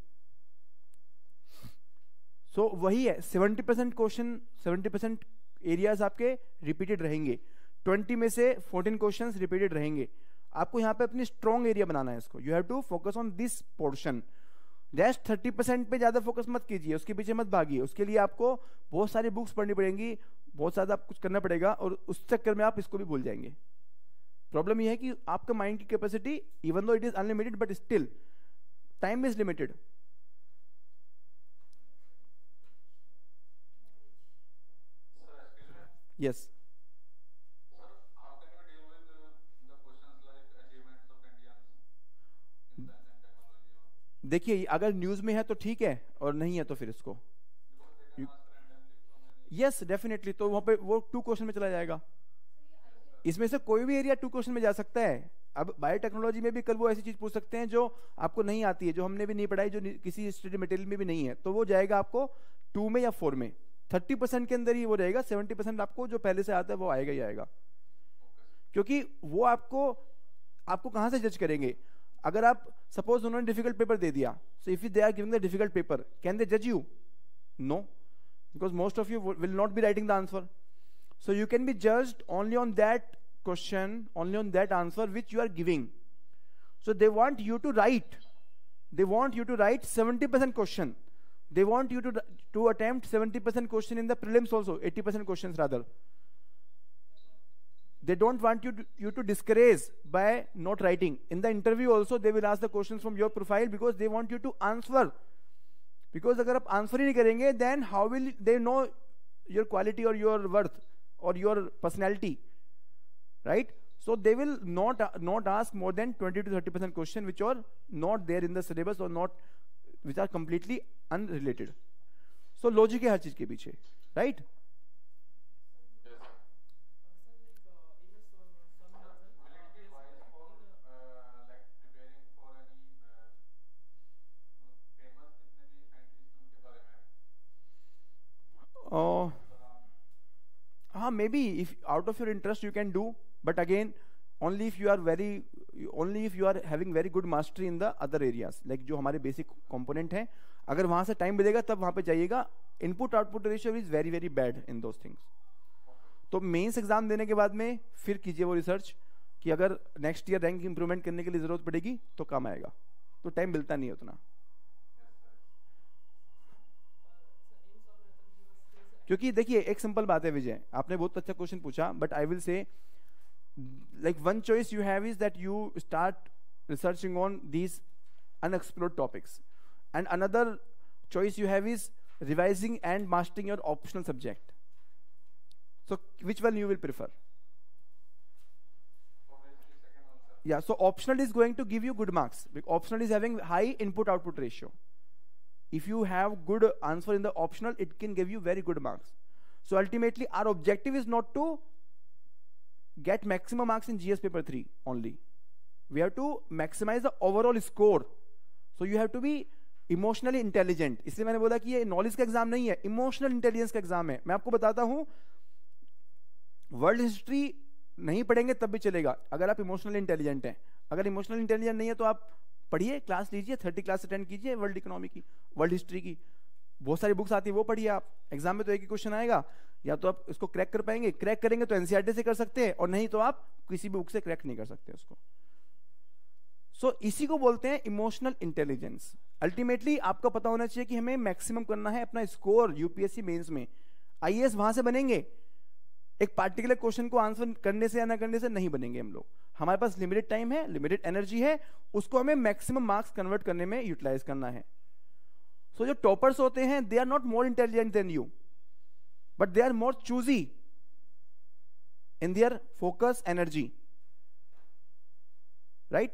so so, वही है 70 परसेंट क्वेश्चन 70 परसेंट एरियाज़ आपके रिपीटेड रहेंगे। 20 में से 14 क्वेश्चन रिपीटेड रहेंगे। आपको यहाँ पे अपनी स्ट्रॉन्ग एरिया बनाना है इसको। You have to focus on this portion just thirty percent पे ज़्यादा फोकस मत कीजिए उसके पीछे मत भागिए। उसके लिए आपको बहुत सारी बुक्स पढ़नी पड़ेंगी बहुत ज़्यादा कुछ करना पड़ेगा और उस चक्कर में आप इसको भी भूल जाएँगे। प्रॉब्लम यह है कि आपका माइंड की capacity even though it is unlimited but still time is limited yes? देखिए अगर न्यूज़ में है तो ठीक है, और नहीं है तो फिर इसको. यस डेफिनेटली तो वहाँ पे वो टू क्वेश्चन में चला जाएगा इसमें से कोई भी एरिया टू क्वेश्चन में जा सकता है अब बायोटेक्नोलॉजी में भी कल वो ऐसी चीज़ पूछ सकते हैं जो आपको नहीं आती है, जो हमने भी नहीं पढ़ाई, जो किसी स्टडी मटेरियल में भी नहीं है तो वो जाएगा आपको टू में या फोर में थर्टी परसेंट के अंदर ही वो रहेगा, सेवेंटी परसेंट आपको जो पहले से आता है वो आएगा ही आएगा। क्योंकि वो आपको आपको कहाँ से जज करेंगे? अगर आप सपोज़ उन्होंने डिफ़िकल्ट पेपर दे दिया so if they are giving the difficult paper can they जज you no because most of you will not be writing the answer so you can B जज only on that question only on that answer which you are giving so they want you to write they want you to write seventy percent question they want you to to attempt 70% question in the prelims also 80% questions rather they don't want you to, you to discourage by not writing in the interview also they will ask the questions from your profile because they want you to answer because अगर आप आंसर ही नहीं करेंगे then how will they know your quality और योर वर्थ और your personality right so they will not not ask more than 20 to 30 percent question which are not there in the syllabus or not which are completely unrelated so logic है हर चीज के पीछे right Yes, sir. Sir, like, uh, in a some, some Sir, reason, will it be uh, wise yes, for in a- uh, like preparing for any uh, famous जितने भी scientist उनके only if you are having very good mastery in the other areas like जो हमारे बेसिक कंपोनेंट हैं, अगर वहाँ से टाइम मिलेगा, तब वहाँ पे जाइएगा। Input output ratio is very very bad in those things तो मेंस एग्ज़ाम देने के बाद में फिर कीजिए वो रिसर्च कि अगर नेक्स्ट ईयर रैंक इंप्रूवमेंट करने के लिए ज़रूरत पड़ेगी तो काम आएगा। तो टाइम मिलता नहीं उतना। क्योंकि देखिए, एक सिंपल बात है विजय, आपने बहुत अच्छा क्वेश्चन पूछा but I will say like one choice you have is that you start researching on these unexplored topics. And another choice you have is revising and mastering your optional subject. So which one you will prefer? Yeah so optional is going to give you good marks. Optional is having high input output ratio. If you have good answer in the optional it can give you very good marks. So ultimately our objective is not to get maximum marks in gs paper 3 only. We have to maximize the overall score. So you have to be emotionally intelligent इसलिए मैंने बोला कि ये नॉलेज का एग्ज़ाम नहीं है इमोशनल इंटेलिजेंस का एग्ज़ाम है. मैं आपको बताता हूँ वर्ल्ड हिस्ट्री नहीं पढ़ेंगे तब भी चलेगा, अगर आप इमोशनली इंटेलिजेंट हैं. अगर इमोशनल इंटेलिजेंट नहीं है तो आप पढ़िए क्लास लीजिए थर्टी क्लास अटेंड कीजिए वर्ल्ड इकोनॉमी की वर्ल्ड हिस्ट्री की. बहुत सारी बुक्स आती है, वो पढ़िए आप. एग्ज़ाम में तो एक ही क्वेश्चन आएगा. या तो आप इसको क्रैक कर पाएँगे क्रैक करेंगे तो एनसीआरटी से कर सकते हैं और नहीं तो आप किसी भी बुक से क्रैक नहीं कर सकते उसको। सो so, इसी को बोलते हैं इमोशनल इंटेलिजेंस अल्टीमेटली आपको पता होना चाहिए कि हमें मैक्सिमम करना है अपना स्कोर यूपीएससी मेंस में। आईएएस वहाँ से बनेंगे। एक पार्टिकुलर क्वेश्चन को आंसर करने से या ना करने से नहीं बनेंगे हम लोग। हमारे पास लिमिटेड टाइम है लिमिटेड एनर्जी है उसको हमें मैक्सिमम मार्क्स कन्वर्ट करने में यूटिलाइज करना है। सो so, जो टॉपर्स होते हैं they are not more intelligent than you but they are more choosy in their focus energy. Right?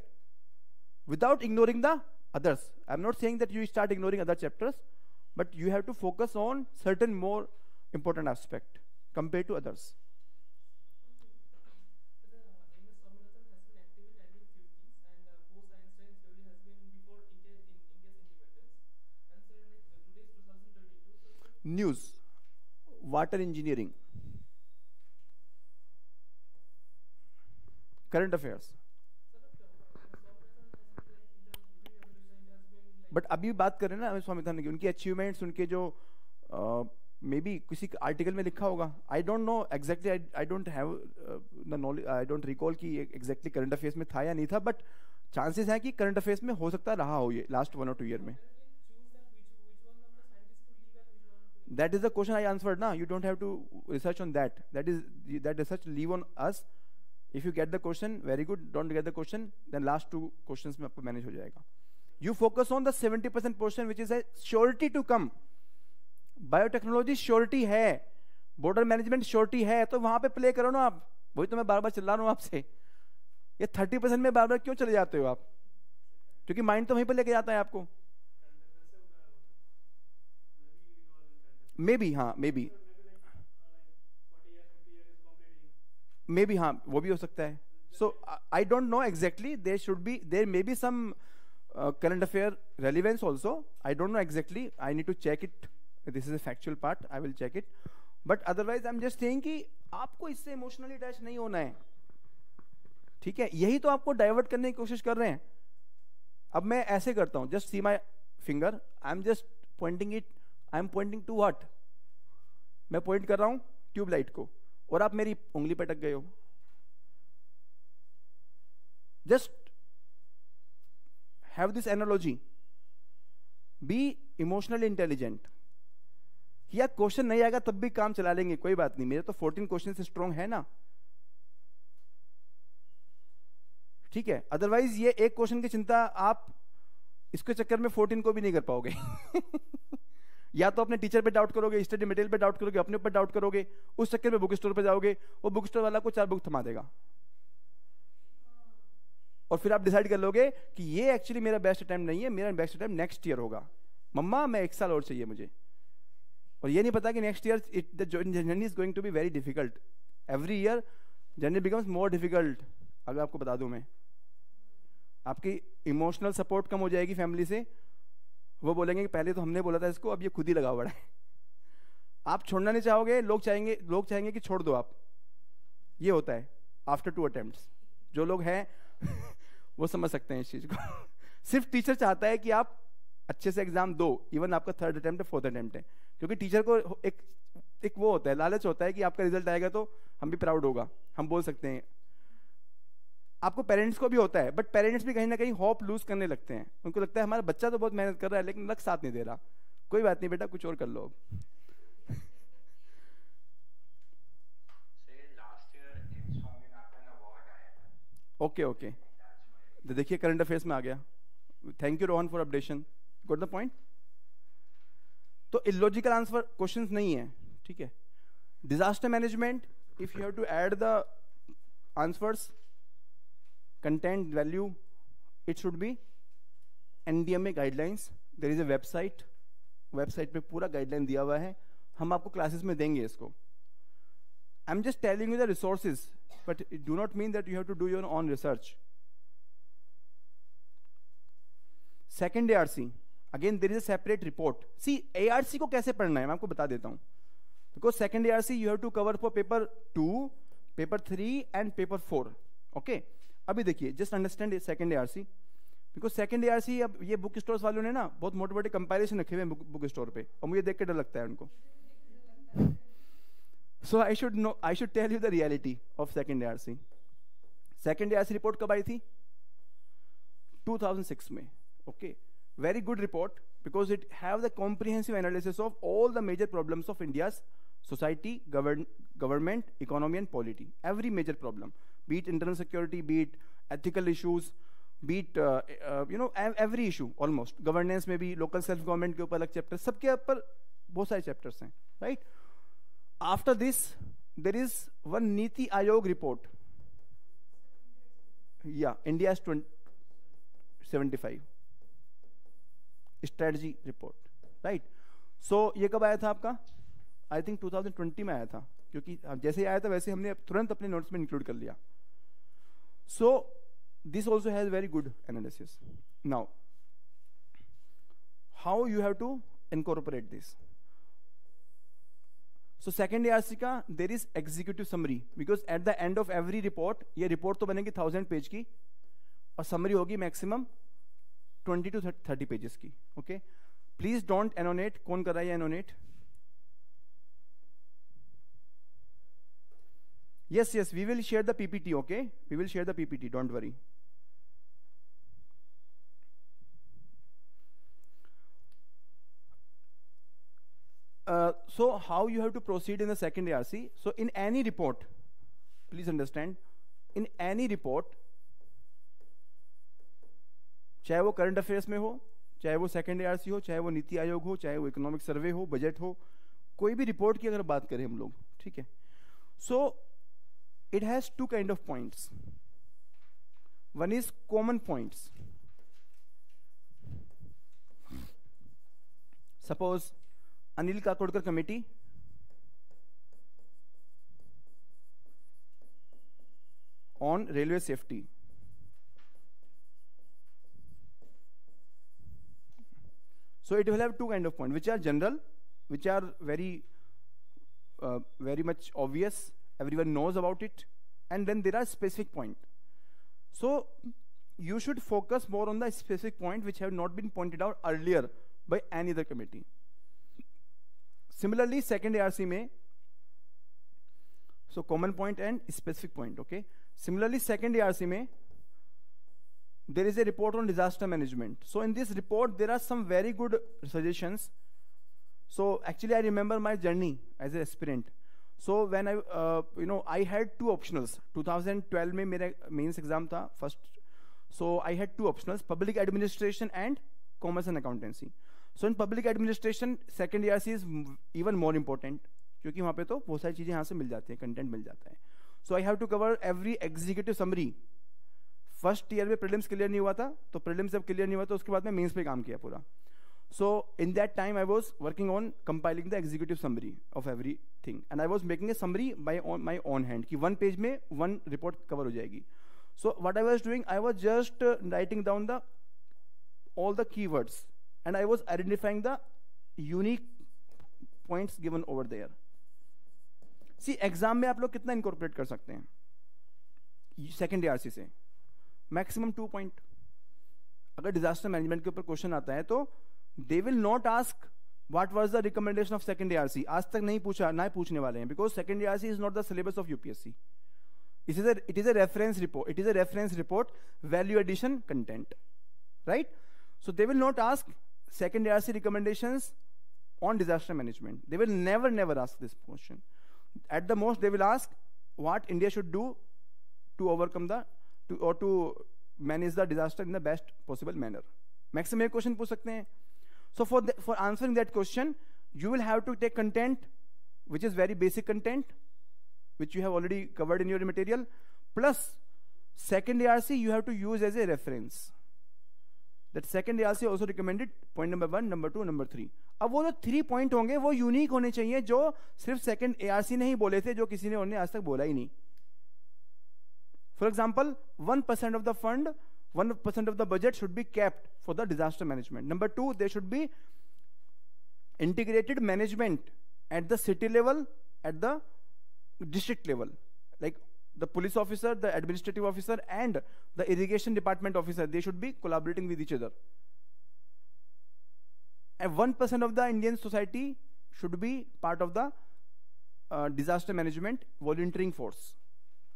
Without ignoring the others. I'm not saying that you start ignoring other chapters but you have to focus on certain more important aspect compared to others. News. It has been like but अभी बात कर रहे हैं ना स्वामीनाथन की, उनकी अचीवमेंट्स उनके जो मे बी किसी आर्टिकल में लिखा होगा। I don't know exactly I don't have the knowledge I don't recall कि एग्जैक्टली करंट अफेयर्स में था या नहीं था बट चांसेस हैं कि करंट अफेयर्स में हो सकता रहा हो ये लास्ट वन और टू ईयर में choose that which which one of the scientists to leave and which one to that is the question i answered now you don't have to research on that that is that research leave on us if you get the question very good don't get the question then last two questions में आपको मैनेज हो जाएगा you focus on the 70% portion which is a surety to come biotechnology surety है बॉर्डर मैनेजमेंट श्योरिटी है तो वहाँ पे प्ले करो ना आप वही तो मैं बार बार चिल्ला रहा हूँ आपसे थर्टी परसेंट में बार बार क्यों चले जाते हो आप क्योंकि माइंड तो वहीं पर लेके जाता है आपको मे बी हाँ मे बी मे बी हाँ वो भी हो सकता है। So I don't know exactly there should be there may be some current affair relevance also I don't know exactly I need to check it this is a factual part I will check it but otherwise I am just saying कि आपको इससे इमोशनली अटैच नहीं होना है। ठीक है? यही तो आपको डाइवर्ट करने की कोशिश कर रहे हैं। अब मैं ऐसे करता हूँ। Just see my finger I am just pointing it I am pointing to what मैं पॉइंट कर रहा हूँ ट्यूबलाइट को। और आप मेरी उंगली पे अटक गए हो। Just have this analogy be emotionally intelligent या क्वेश्चन नहीं आएगा तब भी काम चला लेंगे, कोई बात नहीं। मेरे तो 14 क्वेश्चन स्ट्रॉन्ग है ना। ठीक है अदरवाइज़ ये एक क्वेश्चन की चिंता आप इसके चक्कर में 14 को भी नहीं कर पाओगे। या तो अपने टीचर पे डाउट करोगे, स्टडी मटेरियल पे डाउट करोगे, अपने ऊपर डाउट करोगे, उस चक्कर में बुक स्टोर पे जाओगे, वो बुक स्टोर वाला को चार बुक थमा देगा। और फिर आप डिसाइड कर लोगे कि ये एक्चुअली मेरा बेस्ट अटेम्प्ट नहीं है, मेरा बेस्ट अटेम्प्ट नेक्स्ट ईयर होगा। मम्मा, मैं एक साल और चाहिए मुझे। और ये नहीं पता कि next year it the journey is going to be very difficult every year journey becomes more difficult अगर आपको बता दूँ मैं। आपकी इमोशनल सपोर्ट कम हो जाएगी फैमिली से वो बोलेंगे कि पहले तो हमने बोला था इसको, अब ये खुद ही लगा हुआ है। आप छोड़ना नहीं चाहोगे, लोग चाहेंगे लोग चाहेंगे कि छोड़ दो आप। ये होता है आफ्टर टू अटेम्प्ट जो लोग हैं, वो समझ सकते हैं इस चीज़ को। सिर्फ़ टीचर चाहता है कि आप अच्छे से एग्ज़ाम दो। इवन आपका थर्ड अटेम्प्ट फोर्थ अटेम्प्ट है। क्योंकि टीचर को एक एक वो होता है, लालच होता है कि आपका रिज़ल्ट आएगा तो हम भी प्राउड होगा। हम बोल सकते हैं आपको पेरेंट्स को भी होता है बट पेरेंट्स भी कहीं ना कहीं होप लूज करने लगते हैं। उनको लगता है, हमारा बच्चा तो बहुत मेहनत कर रहा है, लेकिन लक साथ नहीं दे रहा। कोई बात नहीं बेटा, कुछ और कर लो. ओके ओके तो देखिए करंट अफेयर्स में आ गया। Thank you Rohan for updation good the point तो इलॉजिकल आंसर क्वेश्चन नहीं है, ठीक है? Disaster management if you have to add the answers content value it should be NDMA guidelines. There is a website. Website पे पूरा गाइडलाइन दिया हुआ है। हम आपको क्लासेस में देंगे इसको। I am just telling you the resources but it do not mean that you have to do your own research second ARC again there is a separate report C ARC को कैसे पढ़ना है? मैं आपको बता देता हूँ। Because second ARC you have to cover for paper two paper three and paper four okay अभी देखिए just understand second ARC because second ARC अब ये बुक स्टोर वालों ने ना बहुत मोटे मोटे कंपेरिजन रखे हुए हैं बुक स्टोर पे। और मुझे देख के डर लगता है उनको। So I should no I should tell you the reality of second ARC second ARC report कब आई थी? 2006 में। Okay very good report because it have the comprehensive analysis of all the major problems of India society government economy and polity every major problem be it internal security be it ethical issues be it uh, uh, you know every issue almost. Governance में भी local self government के ऊपर अलग चैप्टर सबके ऊपर बहुत सारे चैप्टर्स हैं right after this there is one Niti Aayog report या India seventy five strategy report right so ये कब आया था आपका? आई थिंक 2020 में आया था क्योंकि जैसे ही आया था वैसे हमने तुरंत अपने नोट्स में इंक्लूड कर लिया। So this also has very good analysis now how you have to incorporate this so second ARC का there is executive summary because at the end of every report ये रिपोर्ट तो बनेगी थाउज़ेंड पेज की और समरी होगी मैक्सिमम 20 टू 30 पेजेस की ओके प्लीज़ डोंट एनोनेट कौन कर रहा है annotate yes yes we will share the ppt okay we will share the ppt don't worry uh, so how you have to proceed in the second arc so in any report please understand in any report चाहे वो करंट अफेयर्स में हो चाहे वो सेकेंड ईआरसी हो चाहे वो नीति आयोग हो चाहे वो इकोनॉमिक सर्वे हो बजट हो कोई भी रिपोर्ट की अगर बात करें हम लोग ठीक है so it has two kind of points. One is common points. Suppose anil kakodkar committee on railway safety. So it will have two kind of points which are general which are very uh, very much obvious everyone knows about it and then there are specific point. So you should focus more on the specific point which have not been pointed out earlier by any other committee. Similarly second arc mein so common point and specific point okay? Similarly second arc mein there is a report on disaster management. So in this report there are some very good suggestions. So actually i remember my journey as an aspirant so when I you know I had two optionals 2012 में मेरा मेन्स एग्ज़ाम था first so I had two optionals public administration and commerce and accountancy so in public administration second ARC is even more important क्योंकि वहाँ पे तो बहुत सारी चीज़ें यहाँ से मिल जाती हैं कंटेंट मिल जाता है। So I have to cover every executive summary first year में प्रिलिम्स क्लियर नहीं हुआ था तो प्रिलिम्स जब क्लियर नहीं हुआ तो उसके बाद में मेन्स पे काम किया पूरा। So in that time, I was working on compiling the executive summary of everything, and I was making a summary by on my own hand. कि one page में one report cover हो जाएगी. So what I was doing, I was just uh, writing down the all the keywords, and I was identifying the unique points given over there. See, exam में आप लोग कितना इंकॉर्पोरेट कर सकते हैं सेकेंड ईआरसी से मैक्सिमम टू पॉइंट अगर डिजास्टर मैनेजमेंट के ऊपर क्वेश्चन आता है तो they will not ask what was the recommendation of second ARC आज तक नहीं पूछा, ना पूछने वाले हैं because second ARC is not the syllabus of UPSC it is it is a reference report it is a reference report value addition content right so they will not ask second A R C recommendation on disaster management they will never never ask this question at the most they will ask what India should do to overcome the to और to manage the disaster in the best possible manner maximum एक क्वेश्चन पूछ सकते हैं। So for the, for answering that question you will have to take content which is very basic content which you have already covered in your material plus second ARC you have to use as a reference that second ARC also recommended point number one number two number three अब वो जो थ्री पॉइंट होंगे वो यूनिक होने चाहिए जो सिर्फ़ सेकंड एआरसी ने ही बोले थे जो किसी ने उन्हें आज तक बोला ही नहीं for example one percent of the fund one percent of the budget should be kept for the disaster management number two there should be integrated management at the city level at the district level like the police officer the administrative officer and the irrigation department officer they should be collaborating with each other and 1% of the indian society should be part of the uh, disaster management volunteering force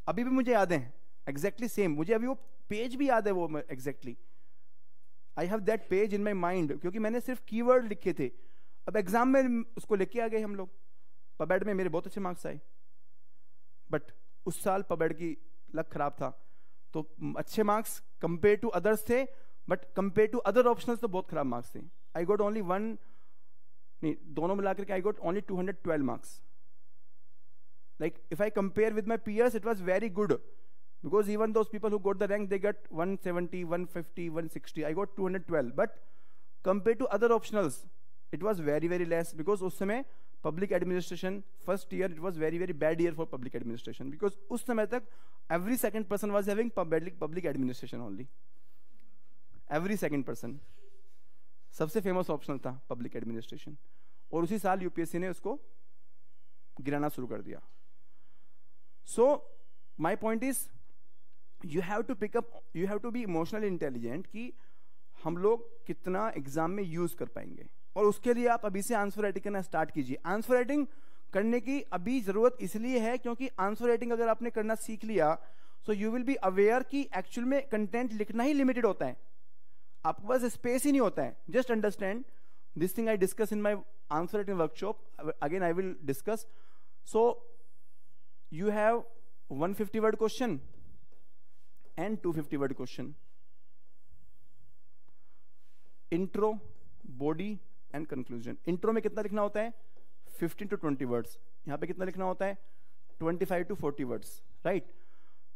अभी भी मुझे याद है एग्जैक्टली exactly सेम मुझे अभी वो पेज भी याद है वो exactly I have that page in my mind क्योंकि मैंने सिर्फ़ कीवर्ड लिखे थे. अब एग्ज़ाम में उसको लेके आ गए हम लोग. पबेड में मेरे बहुत अच्छे मार्क्स आए. बट उस साल पबेड की लक खराब था. तो अच्छे मार्क्स कंपेयर टू अदर्स थे but compare to other optionals तो बहुत खराब मार्क्स थे. आई गोट ओनली वन नहीं, दोनों मिलाकर के I got only 212 marks like, if i compare with my peers, it was very good. Because even those people who got the rank they got 170 150 160 i got 212 but compared to other optionals it was very very less because us समय public administration first year it was very very bad year for public administration because उस समय तक every second person was having public public administration only every second person सबसे फ़ेमस ऑप्शनल था पब्लिक एडमिनिस्ट्रेशन और उसी साल यूपीएससी ने उसको गिराना शुरू कर दिया so my point is you have to pick up you have to be emotionally intelligent कि हम लोग कितना एग्ज़ाम में यूज़ कर पाएँगे। और उसके लिए आप अभी से आंसर राइटिंग करना स्टार्ट कीजिए। आंसर राइटिंग करने की अभी ज़रूरत इसलिए है क्योंकि आंसर राइटिंग अगर आपने करना सीख लिया so you will be aware कि एक्चुअल में कंटेंट लिखना ही लिमिटेड होता है। आपके पास स्पेस ही नहीं होता है। Just understand this thing I discuss in my answer writing workshop again I will discuss so you have 150 word question. And 250 word question intro body and conclusion intro में कितना लिखना होता है? 15 टू 20 वर्ड्स यहाँ पे कितना लिखना होता है? 25 टू 40 वर्ड्स राइट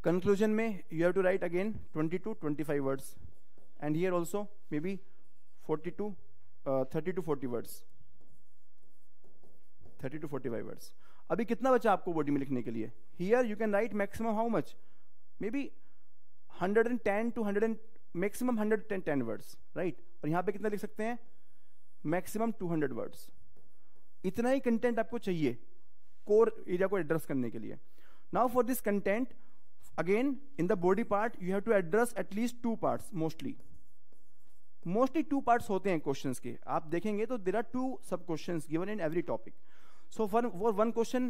कंक्लूजन में you have to write again 20 to 25 words and here also may be 40 to thirty to forty words thirty to forty words अभी कितना बचा आपको बॉडी में लिखने के लिए? Here you can write maximum how much may be hundred and ten to hundred and maximum hundred ten ten words right और यहाँ पे कितना लिख सकते हैं? मैक्सिमम टू हंड्रेड वर्ड्स इतना ही कंटेंट आपको चाहिए कोर एरिया को एड्रेस करने के लिए. Now for this content again in the body part you have to address at least two parts mostly mostly two parts होते हैं क्वेश्चंस के. आप देखेंगे तो there are two sub questions given in every topic So for, for one question,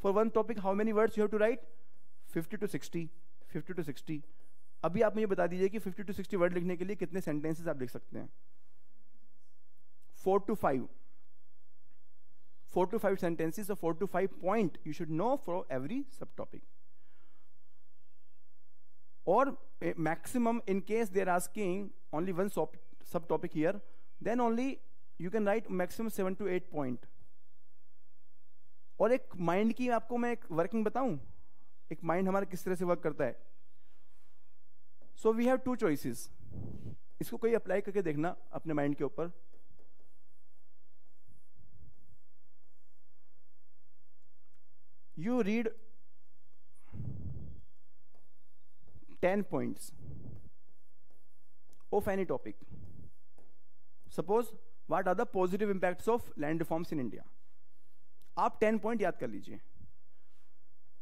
for one topic, how many words you have to write? 50 to 60, 50 to 60. अभी आप मुझे बता दीजिए कि 50 टू 60 वर्ड लिखने के लिए कितने सेंटेंसेस आप लिख सकते हैं? Four to five four to five sentences और four to five point you should know for every sub topic और maximum in case they're asking only one sub topic here then only you can write maximum seven to eight point और एक माइंड की आपको मैं एक वर्किंग बताऊँ? एक माइंड हमारा किस तरह से वर्क करता है? So we have two choices इसको कोई अप्लाई करके देखना अपने माइंड के ऊपर। You read ten points of any topic suppose what are the positive impacts of land reforms in India आप टेन पॉइंट याद कर लीजिए।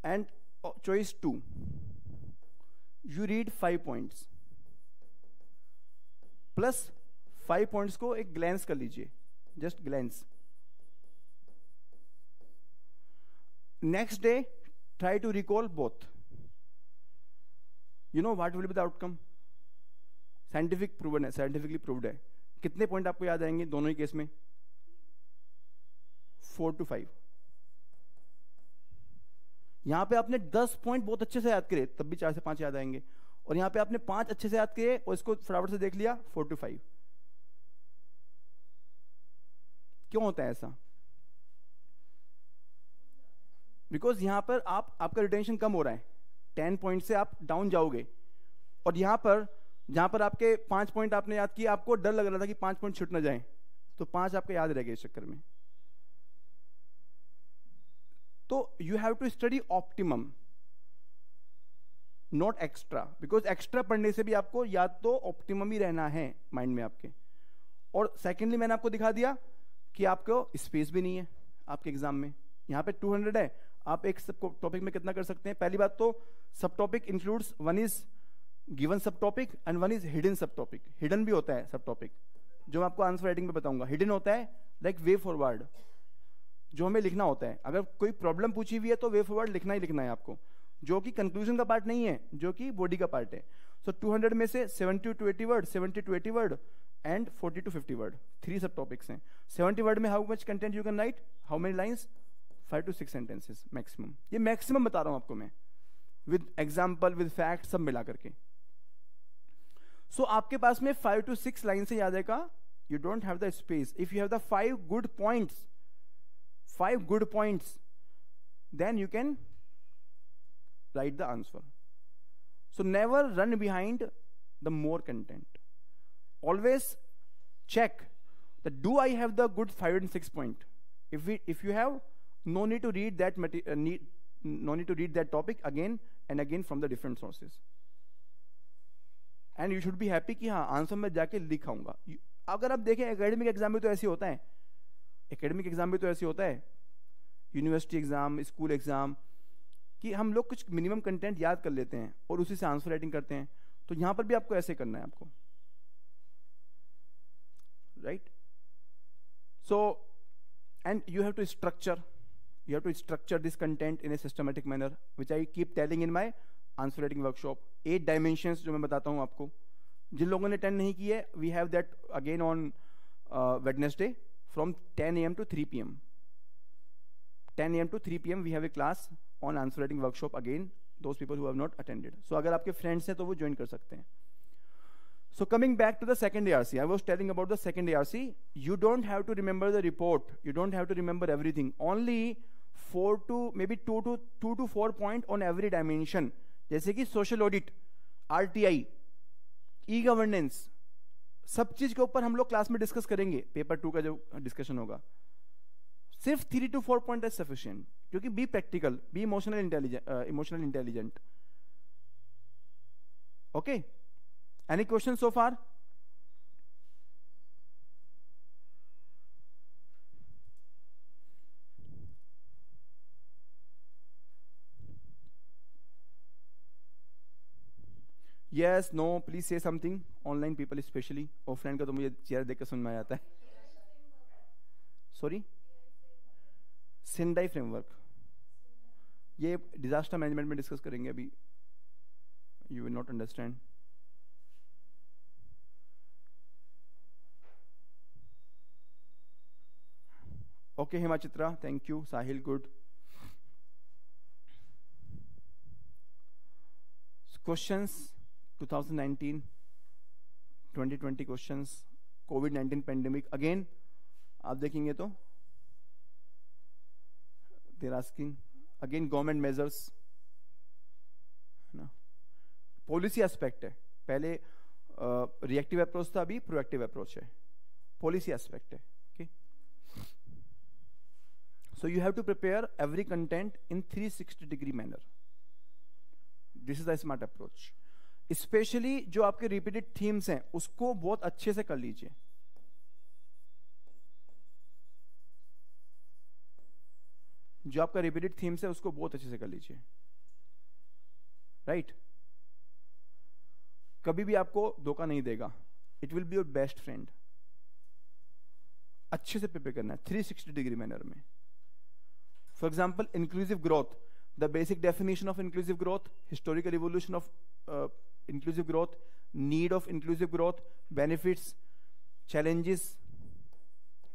And choice to you read five points plus five points को एक ग्लैंस कर लीजिए. Just glance next day try to recall both you know what will be the outcome scientific proven है साइंटिफिकली प्रूव्ड है. कितने पॉइंट आपको याद आएँगे दोनों ही केस में? फोर टू फाइव यहाँ पे आपने 10 पॉइंट बहुत अच्छे से याद करे, तब भी चार से पाँच याद आएँगे। और यहाँ पे आपने पाँच अच्छे से याद किए और इसको फटाफट से देख लिया फोर टू फाइव क्यों होता है ऐसा? बिकॉज़ यहाँ पर आप, आपका रिटेंशन कम हो रहा है। टेन पॉइंट से आप डाउन जाओगे। और यहाँ पर, जहाँ पर आपके पाँच पॉइंट आपने याद किए, आपको डर लग रहा था कि पाँच पॉइंट छूट ना जाए। तो पाँच आपके याद रह गए इस चक्कर में। तो you have to study optimum not extra because extra पढ़ने से भी आपको या तो ऑप्टिमम ही रहना है माइंड में आपके। और सेकेंडली मैंने आपको दिखा दिया कि आपको स्पेस भी नहीं है आपके एग्ज़ाम में। यहाँ पे 200 है। आप एक सब टॉपिक में कितना कर सकते हैं? पहली बात तो sub topic includes one is given sub topic and one is hidden sub topic hidden भी होता है सब टॉपिक जो मैं आपको आंसर राइटिंग में बताऊँगा। हिडन होता है लाइक वे फॉरवर्ड जो हमें लिखना होता है। अगर कोई प्रॉब्लम पूछी हुई है तो वे फॉरवर्ड लिखना ही लिखना है आपको। जो कि कंक्लूजन का पार्ट नहीं है जो कि बॉडी का पार्ट है। सो so, 200 में से 70 to 80 word 70 to 80 word and 40 to 50 word three sub topics हैं। 70 वर्ड में how much content you can write how many lines five to six sentences maximum ये मैक्सिमम बता रहा हूँ आपको मैं। विद एग्ज़ाम्पल विद फैक्ट सब मिला करके। सो so, आपके पास में फाइव टू सिक्स लाइन से याद आएगा you don't have the space if you have the five good points five good points then you can write the answer. So never run behind the more content. Always check that do I have the good five and six point. If we if you have, no need to read that uh, need, no need to read that topic again and again from the different sources. And you should be happy कि हाँ आंसर में जाके लिखाऊँगा अगर आप देखें एकेडमिक एग्ज़ाम में तो ऐसे होता है एकेडमिक एग्ज़ाम भी तो ऐसे होता है यूनिवर्सिटी एग्ज़ाम स्कूल एग्ज़ाम कि हम लोग कुछ मिनिमम कंटेंट याद कर लेते हैं और उसी से आंसर राइटिंग करते हैं। तो यहाँ पर भी आपको ऐसे करना है आपको। Right so and you have to structure you have to structure this content in a systematic manner, which i keep telling in my answer writing workshop eight dimensions जो मैं बताता हूँ आपको। जिन लोगों ने अटेंड नहीं की है we have that again on Wednesday from 10 am to 3 pm 10 am to 3 pm we have a class on answer writing workshop again those people who have not attended so अगर आपके friends हैं तो वो join कर सकते हैं So coming back to the second ARC, I was telling about the second ARC. You don't have to remember the report. You don't have to remember everything. Only four to maybe two to two to four point on every dimension. जैसे कि social audit RTI e governance सब चीज़ के ऊपर हम लोग क्लास में डिस्कस करेंगे। पेपर टू का जो डिस्कशन होगा। सिर्फ़ three to four point is sufficient क्योंकि be practical be emotional intelligent emotional intelligent okay any question so far yes no please say something online people specially offline का तो मुझे चेहरा देख कर समझ में आ जाता है। सॉरी सिंडाई फ्रेमवर्क ये डिजास्टर मैनेजमेंट में डिस्कस करेंगे अभी। You will not understand okay Himachitra thank you Sahil good questions 2019 2020 questions COVID 19 pandemic again आप देखेंगे तो they're asking again government measures ना? पॉलिसी एस्पेक्ट है। पहले रिएक्टिव uh, अप्रोच था अभी प्रोएक्टिव अप्रोच है। पॉलिसी एस्पेक्ट है okay so you have to prepare every content in 360 degree manner this is the smart approach specially जो आपके रिपीटेड थीम्स हैं, उसको बहुत अच्छे से कर लीजिए। जो आपका रिपीटेड थीम्स है, उसको बहुत अच्छे से कर लीजिए। Right right? कभी भी आपको धोखा नहीं देगा। It will be your best friend अच्छे से प्रिपेयर करना है। 360 डिग्री मैनर में। For example inclusive growth the basic definition of inclusive growth historical revolution of inclusive growth, need of inclusive growth, benefits, challenges,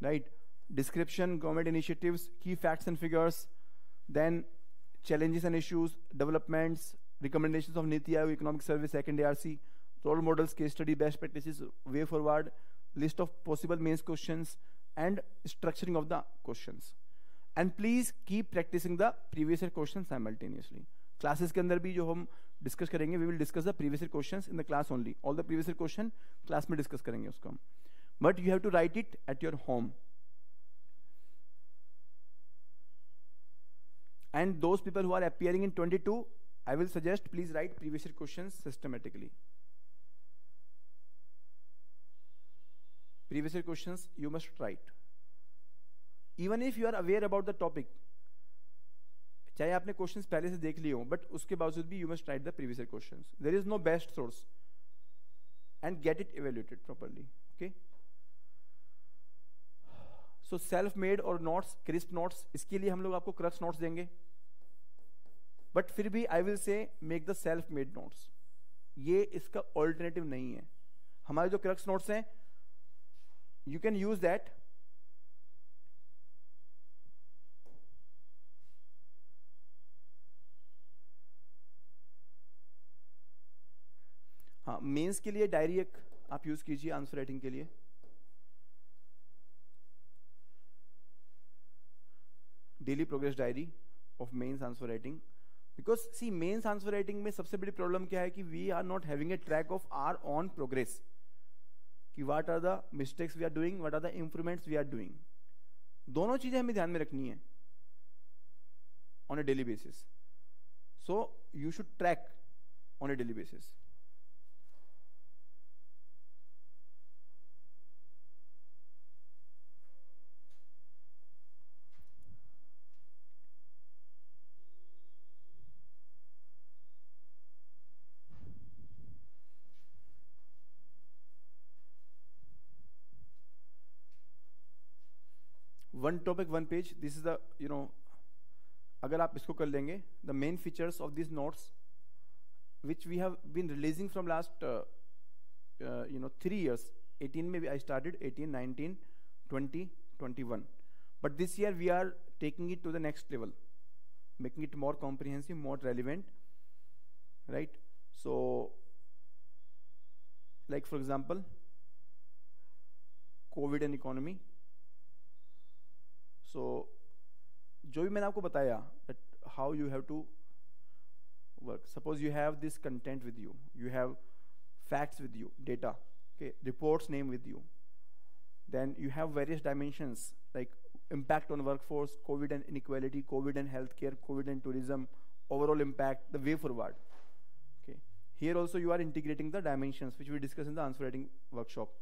right? Description, government initiatives, key facts and figures, then challenges and issues, developments, recommendations of Niti Aayog Economic Service, second ARC, role models, case study, best practices, way forward, list of possible mains questions, and structuring of the questions. And please keep practicing the previous year questions simultaneously. Classes के अंदर भी जो हम डिस्कस करेंगे we will discuss the previous questions in the class only all the previous question class में डिस्कस करेंगे उसको हम. But you have to write it at your home and those people who are appearing in twenty two I will suggest please write previous question systematically previous question you must write even if you are aware about the topic चाहे आपने क्वेश्चंस पहले से देख लिए हो बट उसके बावजूद भी you must write the previous questions there is no best source and get it evaluated properly okay so self made और नोट्स क्रिस्प नोट्स इसके लिए हम लोग आपको क्रक्स नोट्स देंगे. बट फिर भी I will say make the self made notes ये इसका ऑल्टरनेटिव नहीं है. हमारे जो क्रक्स नोट्स हैं यू कैन यूज़ दैट हाँ मेंस के लिए डायरी एक आप यूज़ कीजिए आंसर राइटिंग के लिए। Daily progress diary of mains answer writing because see mains answer writing में सबसे बड़ी प्रॉब्लम क्या है कि we are not having a track of our on progress कि what are the mistakes we are doing what are the improvements we are doing दोनों चीज़ें हमें ध्यान में रखनी है। On a daily basis so you should track on a daily basis one topic one page this is the you know अगर आप इसको कर लेंगे the main features of this notes which we have been releasing from last you know three years 18 में I started 18 19 20 21 but this year we are taking it to the next level making it more comprehensive more relevant right so like for example covid and economy सो जो भी मैंने आपको बताया that how you have to work suppose you have this content with you you have facts with you data okay reports name with you then you have various dimensions like impact on workforce covid and inequality covid and healthcare covid and tourism overall impact the way forward okay here also you are integrating the dimensions which we discussed in the answer writing workshop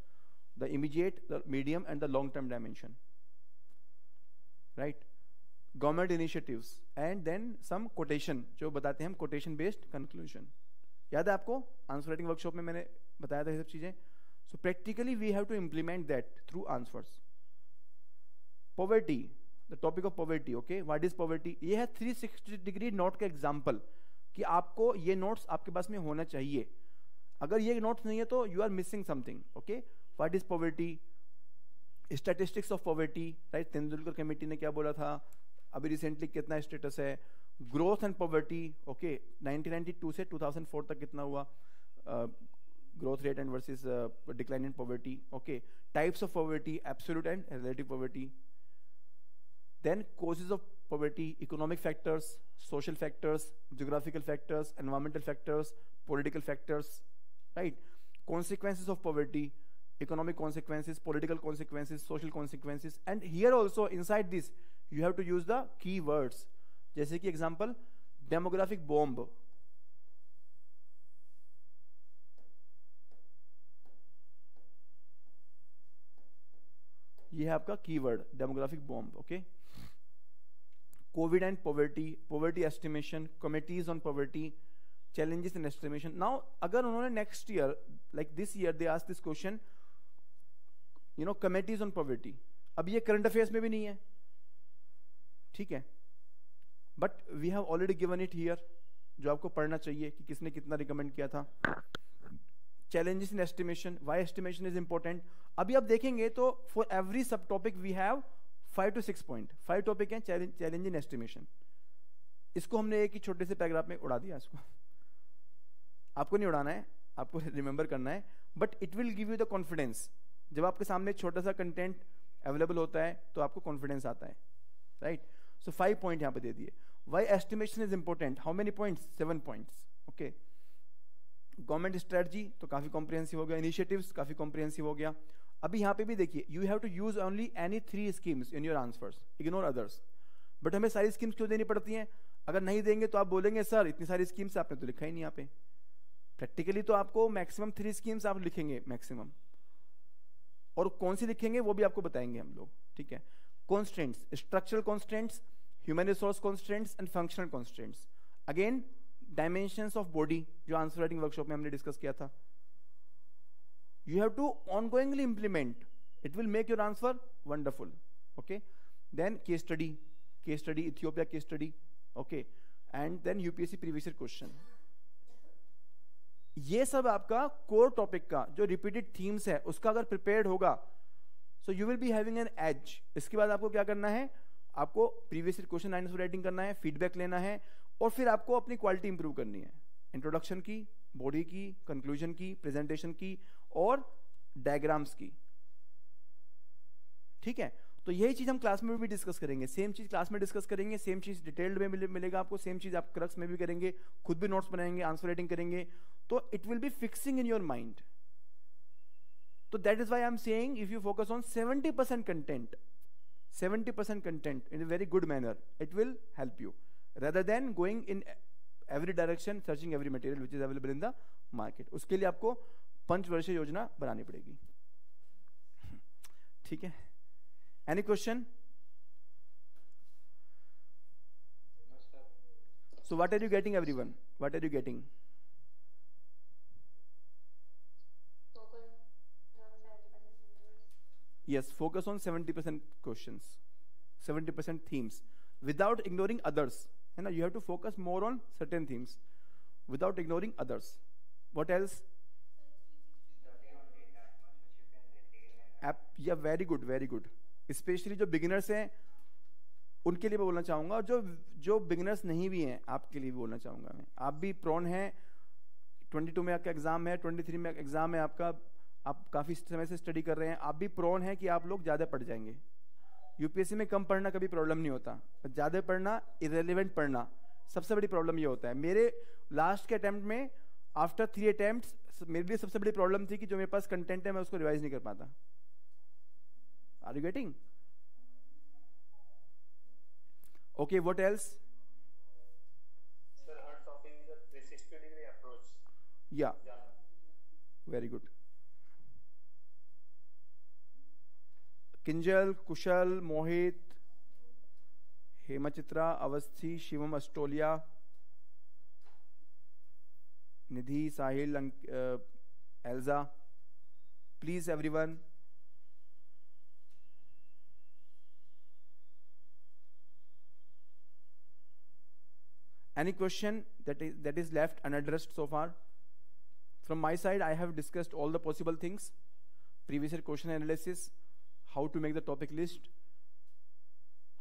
the immediate the medium and the long term dimension Right? Government initiatives and then some quotation, जो बताते हैं हम quotation based conclusion. याद है आपको? आंसर राइटिंग वर्कशॉप में मैंने बताया था ये सब चीज़ें? So practically we have to implement that through answers poverty the topic of poverty okay what is poverty ये है 360 डिग्री नोट का एग्जांपल कि आपको ये नोट्स आपके पास में होना चाहिए। अगर ये नोट्स नहीं है तो you are missing something okay what is poverty statistics of poverty right Tendulkar committee ने क्या बोला था? अभी रिसेंटली कितना स्टेटस है? ग्रोथ एंड पॉवर्टी ओके 1992 से 2004 तक कितना हुआ? Growth rate and versus decline in poverty okay types of poverty absolute and relative poverty then causes of poverty economic factors social factors geographical factors environmental factors political factors right consequences of poverty economic consequences political consequences social consequences and here also inside this you have to use the keywords जैसे कि एग्जांपल डेमोग्राफिक बॉम्ब ये है आपका keyword demographic bomb okay covid and poverty poverty estimation committees on poverty challenges in estimation now अगर उन्होंने next year like this year they ask this question you know committees on poverty अब ये करंट अफेयर्स में भी नहीं है। ठीक है? But we have already given it here जो आपको पढ़ना चाहिए कि किसने कितना रिकमेंड किया था। Challenges in estimation why estimation is important अभी आप देखेंगे तो for every sub topic we have five to six point five topic है चैलेंज इन एस्टिमेशन इसको हमने एक ही छोटे से पैराग्राफ में उड़ा दिया इसको। आपको नहीं उड़ाना है, आपको रिमेंबर करना है। But it will give you the confidence जब आपके सामने छोटा सा कंटेंट अवेलेबल होता है तो आपको कॉन्फिडेंस आता है राइट सो फाइव पॉइंट यहाँ पे दे दिए। Why estimation is important how many points seven points okay government strategy तो काफ़ी कॉम्प्रिहेंसिव हो गया। इनिशिएटिव्स काफ़ी कॉम्प्रिहेंसिव हो गया। अभी यहाँ पे भी देखिए you have to use only any three schemes in your answers ignore others but हमें सारी स्कीम्स क्यों देनी पड़ती हैं? अगर नहीं देंगे तो आप बोलेंगे, सर, इतनी सारी स्कीम्स आपने तो लिखा ही नहीं यहाँ पे। प्रैक्टिकली तो आपको मैक्सिमम थ्री स्कीम्स आप लिखेंगे मैक्सिमम और कौन सी लिखेंगे वो भी आपको बताएँगे हम लोग ठीक है constants structural constants human resource constants and functional constants again dimensions of body जो आंसर राइटिंग वर्कशॉप में हमने डिस्कस किया था you have to ongoingly implement it will make your answer wonderful okay then case study case study ethiopia case study okay and then upsc previous year question ये सब आपका कोर टॉपिक का, जो रिपीटेड थीम्स है, उसका अगर प्रिपेयर्ड होगा so you will be having an edge इसके बाद आपको क्या करना है? आपको प्रीवियस क्वेश्चन आंसर राइटिंग करना है फीडबैक लेना है, और फिर आपको अपनी क्वालिटी इंप्रूव करनी है. इंट्रोडक्शन की बॉडी की कंक्लूजन की प्रेजेंटेशन की, और डायग्राम्स की. ठीक है? तो यही चीज़ हम क्लास में भी डिस्कस करेंगे. सेम चीज़ क्लास में डिस्कस करेंगे सेम चीज़ डिटेल्ड में मिलेगा आपको सेम चीज़ आप क्रक्स में भी करेंगे, खुद भी नोट्स बनाएँगे आंसर राइटिंग करेंगे तो it will be fixing in your mind तो that is why I am saying if you focus on 70 percent content 70 percent content in a very good manner it will help you rather then going in every direction searching every material which is available in the market उसके लिए आपको पंचवर्षीय योजना बनानी पड़ेगी। ठीक है? Any question. So what are you getting everyone what are you getting yes focus on 70% questions 70% themes without ignoring others है ना you have to focus more on certain themes without ignoring others what else you yeah very good very good specially जो बिगिनर्स हैं उनके लिए बोलना चाहूँगा और जो जो बिगिनर्स नहीं भी हैं आपके लिए भी बोलना चाहूँगा मैं आप भी प्रोन हैं 22 में आपका एग्ज़ाम है 23 में एग्ज़ाम है आपका आप काफ़ी समय से स्टडी कर रहे हैं आप भी प्रोन है कि आप लोग ज़्यादा पढ़ जाएँगे। यूपीएससी में कम पढ़ना कभी प्रॉब्लम नहीं होता पर ज़्यादा पढ़ना इरेलीवेंट पढ़ना सबसे बड़ी प्रॉब्लम ये होता है। मेरे लास्ट के अटैम्प्ट में आफ्टर थ्री अटेम्प्ट मेरे लिए सबसे बड़ी प्रॉब्लम थी कि जो मेरे पास कंटेंट है मैं उसको रिवाइज नहीं कर पाता। Are you getting okay what else Sir, her topic is a 360 degree approach. या Yeah. Very good Kinjal Kushal Mohit Hemchitra Awasthi Shivam Astolia Nidhi साहिल अंक- अ, एल्जा please everyone any question that is that is left unaddressed so far from my side i have discussed all the possible things previous year question analysis how to make the topic list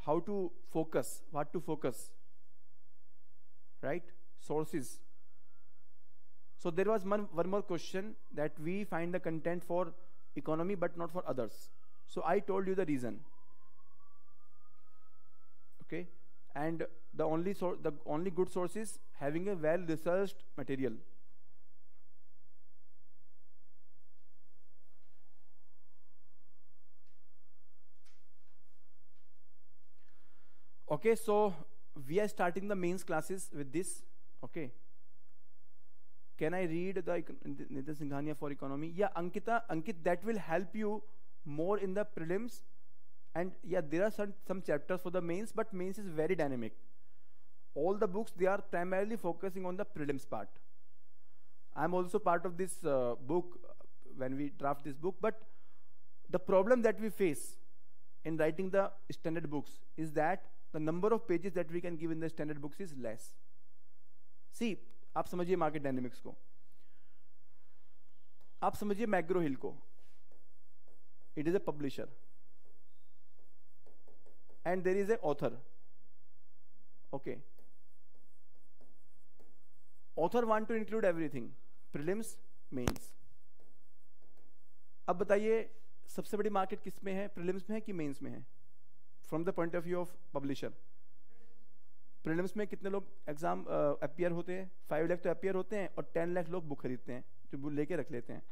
how to focus what to focus right? Sources. So there was one, one more question that we find the content for economy but not for others. So i told you the reason. Okay? And the only sor- the only good source is having a well researched material okay so we are starting the mains classes with this. Okay. Can i read the Nitin Singhania for economy? Yeah ankita ankit that will help you more in the prelims. And yeah there are some some chapters for the mains but mains is very dynamic. All the books they are primarily focusing on the prelims part. I'm also part of this uh, book uh, when we draft this book. But the problem that we face in writing the standard books is that the number of pages that we can give in the standard books is less see आप समझिए मार्केट डायनेमिक्स को आप समझिए मैग्रो हिल को it is a publisher and there is a author okay author want to include everything prelims mains अब बताइए सबसे बड़ी मार्केट किसमें है प्रीलिम्स में है कि मेंस में है from the point of view of publisher prelims में कितने लोग एग्ज़ाम अपियर होते हैं? फाइव लाख तो अपियर होते हैं और टेन लाख लोग बुक खरीदते हैं, जो बुक लेके रख लेते हैं।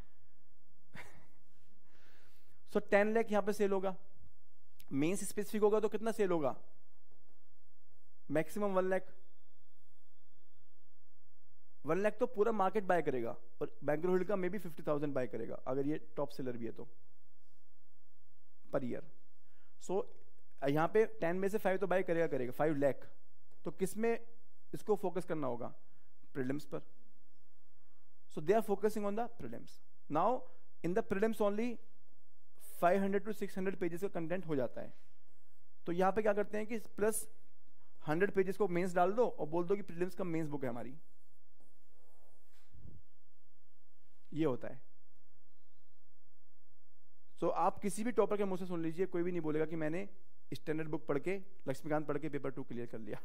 सो टेन लाख यहाँ पे सेल होगा। मेंस स्पेसिफिक होगा तो कितना सेल होगा? Maximum one lakh one lakh तो पूरा मार्केट बाय करेगा और बैंकर का may be fifty thousand buy करेगा, अगर ये टॉप सेलर भी है तो पर ईयर सो यहाँ पे टेन में से फाइव तो बाय करेगा करेगा। फाइव लैख तो किसमें इसको फोकस करना होगा? प्रिलिम्स पर। So they are focusing on the prelims now in the prelims only 500 to 600 pages का कंटेंट हो जाता है। तो यहाँ पे क्या करते हैं कि प्लस 100 पेजेस को मेंस डाल दो और बोल दो कि प्रीलिम्स का मेंस बुक है हमारी। ये होता है। सो so, आप किसी भी टॉपर के मुँह से सुन लीजिए कोई भी नहीं बोलेगा कि मैंने स्टैंडर्ड बुक पढ़ के, लक्ष्मीकांत पढ़ के पेपर टू क्लियर कर लिया।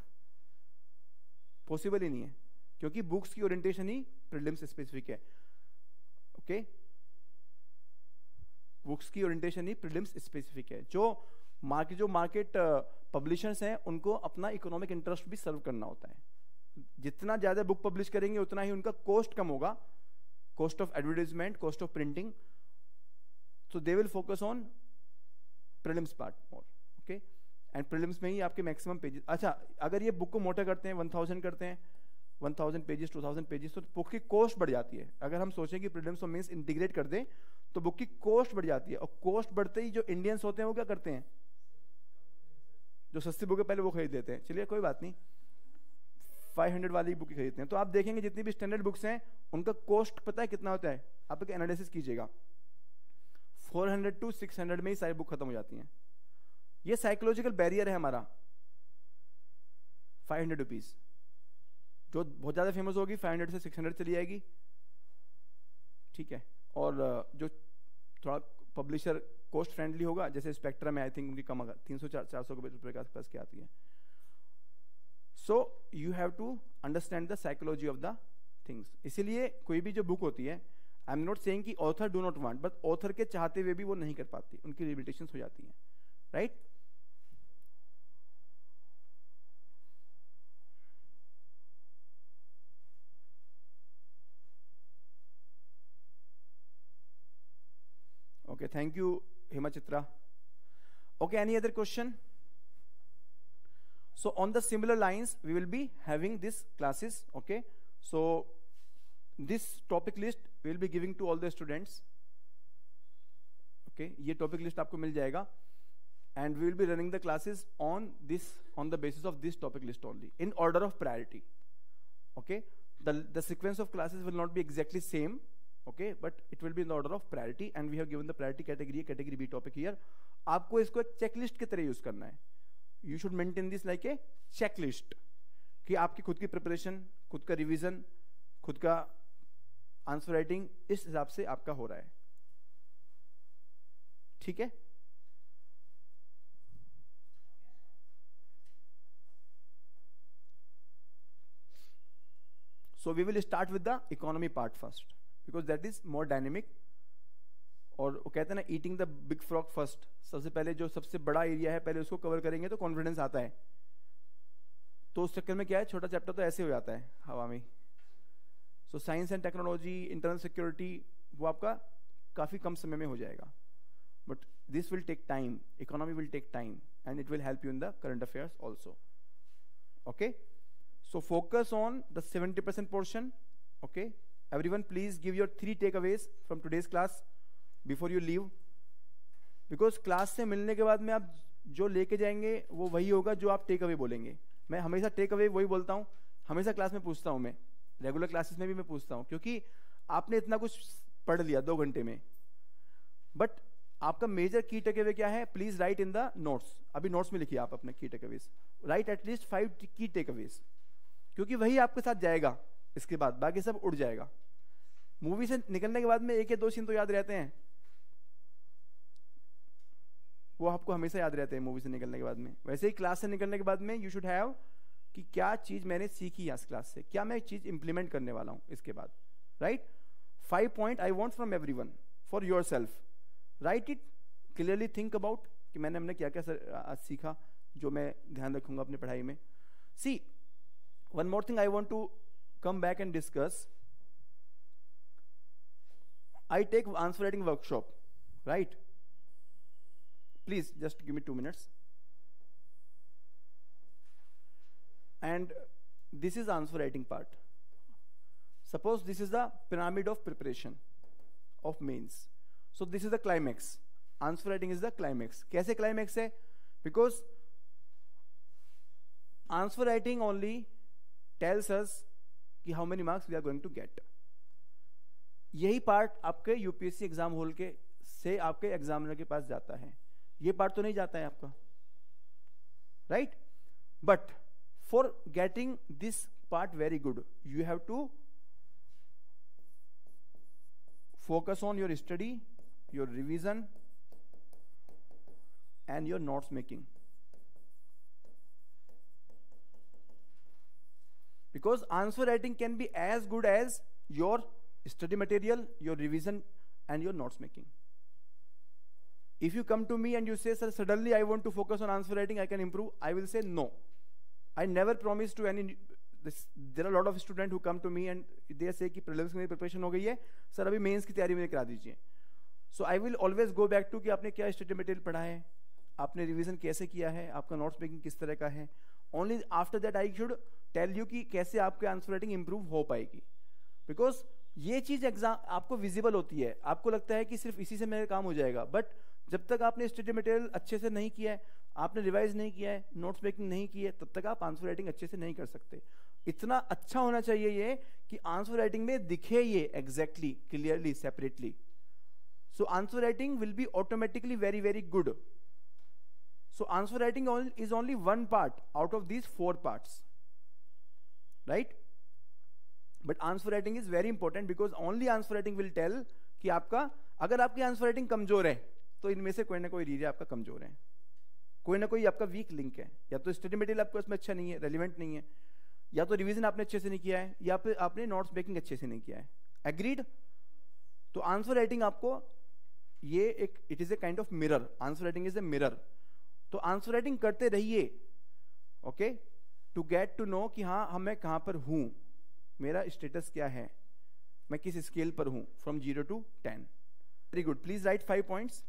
पॉसिबल ही नहीं है, क्योंकि बुक्स की ओरिएंटेशन ही प्रीलिम्स स्पेसिफिक है। ओके? बुक्स की ओरिएंटेशन ही प्रीलिम्स स्पेसिफिक है। जो मार्केट जो मार्केट पब्लिशर्स हैं, उनको अपना इकोनॉमिक इंटरेस्ट भी सर्व करना होता है। जितना ज़्यादा बुक पब्लिश करेंगे, उतना ही उनका कॉस्ट कम होगा। Cost of advertisement cost of printing so will focus on prelims part more okay and prelims में ही आपके मैक्सिमम पेजेस अच्छा अगर ये बुक को मोटा करते हैं 1000 करते हैं 1000 पेजेस 2000 पेजेस तो बुक की कॉस्ट बढ़ जाती है। अगर हम सोचें कि प्रीलिम्स और मीन्स इंटीग्रेट कर दें तो बुक की कॉस्ट बढ़ जाती है। और कॉस्ट बढ़ते ही जो इंडियंस होते हैं, वो क्या करते हैं? जो सस्ती बुक है, पहले वो खरीद लेते हैं। चलिए, कोई बात नहीं। 500 वाली बुक खरीदते हैं। तो आप देखेंगे जितनी भी स्टैंडर्ड बुक्स हैं, उनका कॉस्ट पता है कितना होता है? आप एक एनालिसिस कीजिएगा। 400 टू 600 में ही सारी बुक खत्म हो जाती हैं। ये साइकोलॉजिकल बैरियर है हमारा। फाइव हंड्रेड रुपीज़ जो बहुत ज़्यादा फ़ेमस होगी 500 से 600 चली जाएगी। ठीक है? और जो थोड़ा पब्लिशर कॉस्ट फ्रेंडली होगा, जैसे स्पेक्ट्रम में आई थिंक उनकी कम तीन सौ, चार सौ रुपए के आसपास की आती है। So you have to understand the psychology of the things इसीलिए कोई भी जो बुक होती है आई एम नॉट सेइंग कि author do not want but author के चाहते हुए भी वो नहीं कर पाती। उनकी लिमिटेशन हो जाती हैं। Right okay thank you himachitra okay any other question so on the similar lines we will be having these classes okay so this topic list we will be giving to all the students okay ये topic list आपको मिल जाएगा and we will be running the classes on this on the basis of this topic list only in order of priority okay the the sequence of classes will not be exactly same okay but it will be in the order of priority and we have given the priority category category b topic here आपको इसको एक चेकलिस्ट की तरह यूज़ करना है you should maintain this like a checklist कि आपकी खुद की प्रिपरेशन खुद का रिवीजन खुद का आंसर राइटिंग इस हिसाब से आपका हो रहा है ठीक है so we will start with the economy part first because that is more dynamic और वो कहते हैं ना eating the big frog first सबसे पहले जो सबसे बड़ा एरिया है, पहले उसको कवर करेंगे तो कॉन्फिडेंस आता है। तो उस चक्कर में क्या है, छोटा चैप्टर तो ऐसे हो जाता है, हवा में। So science and technology internal security वो आपका काफ़ी कम समय में हो जाएगा। But this will take time economy will take time and it will help you in the current affairs also okay so focus on the 70% portion. Okay? Everyone, please give your three takeaways from today's class before you leave. Because class से मिलने के बाद में आप जो लेके जाएँगे, वो वही होगा जो आप टेक अवे बोलेंगे। मैं हमेशा टेक अवे वही बोलता हूँ, हमेशा क्लास में पूछता हूँ मैं। रेगुलर क्लासेस में भी मैं पूछता हूँ, क्योंकि आपने इतना कुछ पढ़ लिया दो घंटे में। बट आपका मेजर की टेक अवे क्या है? Please write in the notes अभी नोट्स में लिखिए आप अपने key takeaways right at least five key takeaways क्योंकि वही आपके साथ जाएगा, इसके बाद। बाकी सब उड़ जाएगा। मूवी से निकलने के बाद में एक या दो सीन तो याद रहते हैं। वो आपको हमेशा याद रहते हैं मूवी से निकलने के बाद में। वैसे ही क्लास से निकलने के बाद में यू शुड हैव कि क्या चीज़ मैंने सीखी इस क्लास से? क्या मैं चीज़ इंप्लीमेंट करने वाला हूँ इसके बाद? Right five point I want from everyone for yourself right it clearly think about कि मैंने हमने क्या क्या सीखा, जो मैं ध्यान रखूँगा अपनी पढ़ाई में। See one more thing I want to come back and discuss. I take answer writing workshop, right? Please just give me two minutes. And this is answer writing part. Suppose this is the pyramid of preparation of mains. So this is the climax. Answer writing is the climax. कैसे climax है? Because answer writing only tells us कि how many marks we are going to get. यही पार्ट आपके यूपीएससी एग्ज़ाम हॉल के से आपके एग्जामिनर के पास जाता है। ये पार्ट तो नहीं जाता है आपका। Right but for getting this part very good you have to focus on your study your revision and your notes making because answer writing can be as good as your study material your revision and your notes making if you come to me and you say sir suddenly i want to focus on answer writing i can improve i will say no i never promise to any this, there are a lot of students who come to me and they say कि prelims में preparation हो गई है सर अभी मेंस की तैयारी मुझे करा दीजिए so I will always go back to कि आपने क्या स्टडी मटेरियल पढ़ा है आपने रिवीजन कैसे किया है आपका नोट्स मेकिंग किस तरह का है only after that I should tell you कि कैसे आपके आंसर राइटिंग इंप्रूव हो पाएगी बिकॉज़ ये चीज़ एग्ज़ाम आपको विजिबल होती है। आपको लगता है कि सिर्फ़ इसी से मेरा काम हो जाएगा। बट जब तक आपने स्टडी मटेरियल अच्छे से नहीं किया है, आपने रिवाइज नहीं किया है नोट्स मेकिंग नहीं की है तब तक आप आंसर राइटिंग अच्छे से नहीं कर सकते। इतना अच्छा होना चाहिए ये कि आंसर राइटिंग में दिखे ये exactly clearly separately so answer writing will be automatically very very good so answer writing is is one part out of these four four parts. Right answer writing is very important because only answer writing will tell कि आपका, अगर आपकी आंसर राइटिंग कमज़ोर है तो इनमें से कोई ना कोई रीजन आपका कमज़ोर है। कोई ना कोई आपका वीक लिंक है। या तो स्टडी मटेरियल आपको इसमें अच्छा नहीं है रेलिवेंट नहीं है, या तो रिविजन आपने अच्छे से नहीं किया है, या फिर आपने नोट्स मेकिंग अच्छे से नहीं किया है। एग्रीड तो आंसर राइटिंग आपको, ये एक it is a kind of mirror answer writing is a mirror तो आंसर राइटिंग करते रहिए okay to get to know कि हाँ हम मैं कहाँ पर हूँ। मेरा स्टेटस क्या है? मैं किस स्केल पर हूँ? From zero to ten very good please write five points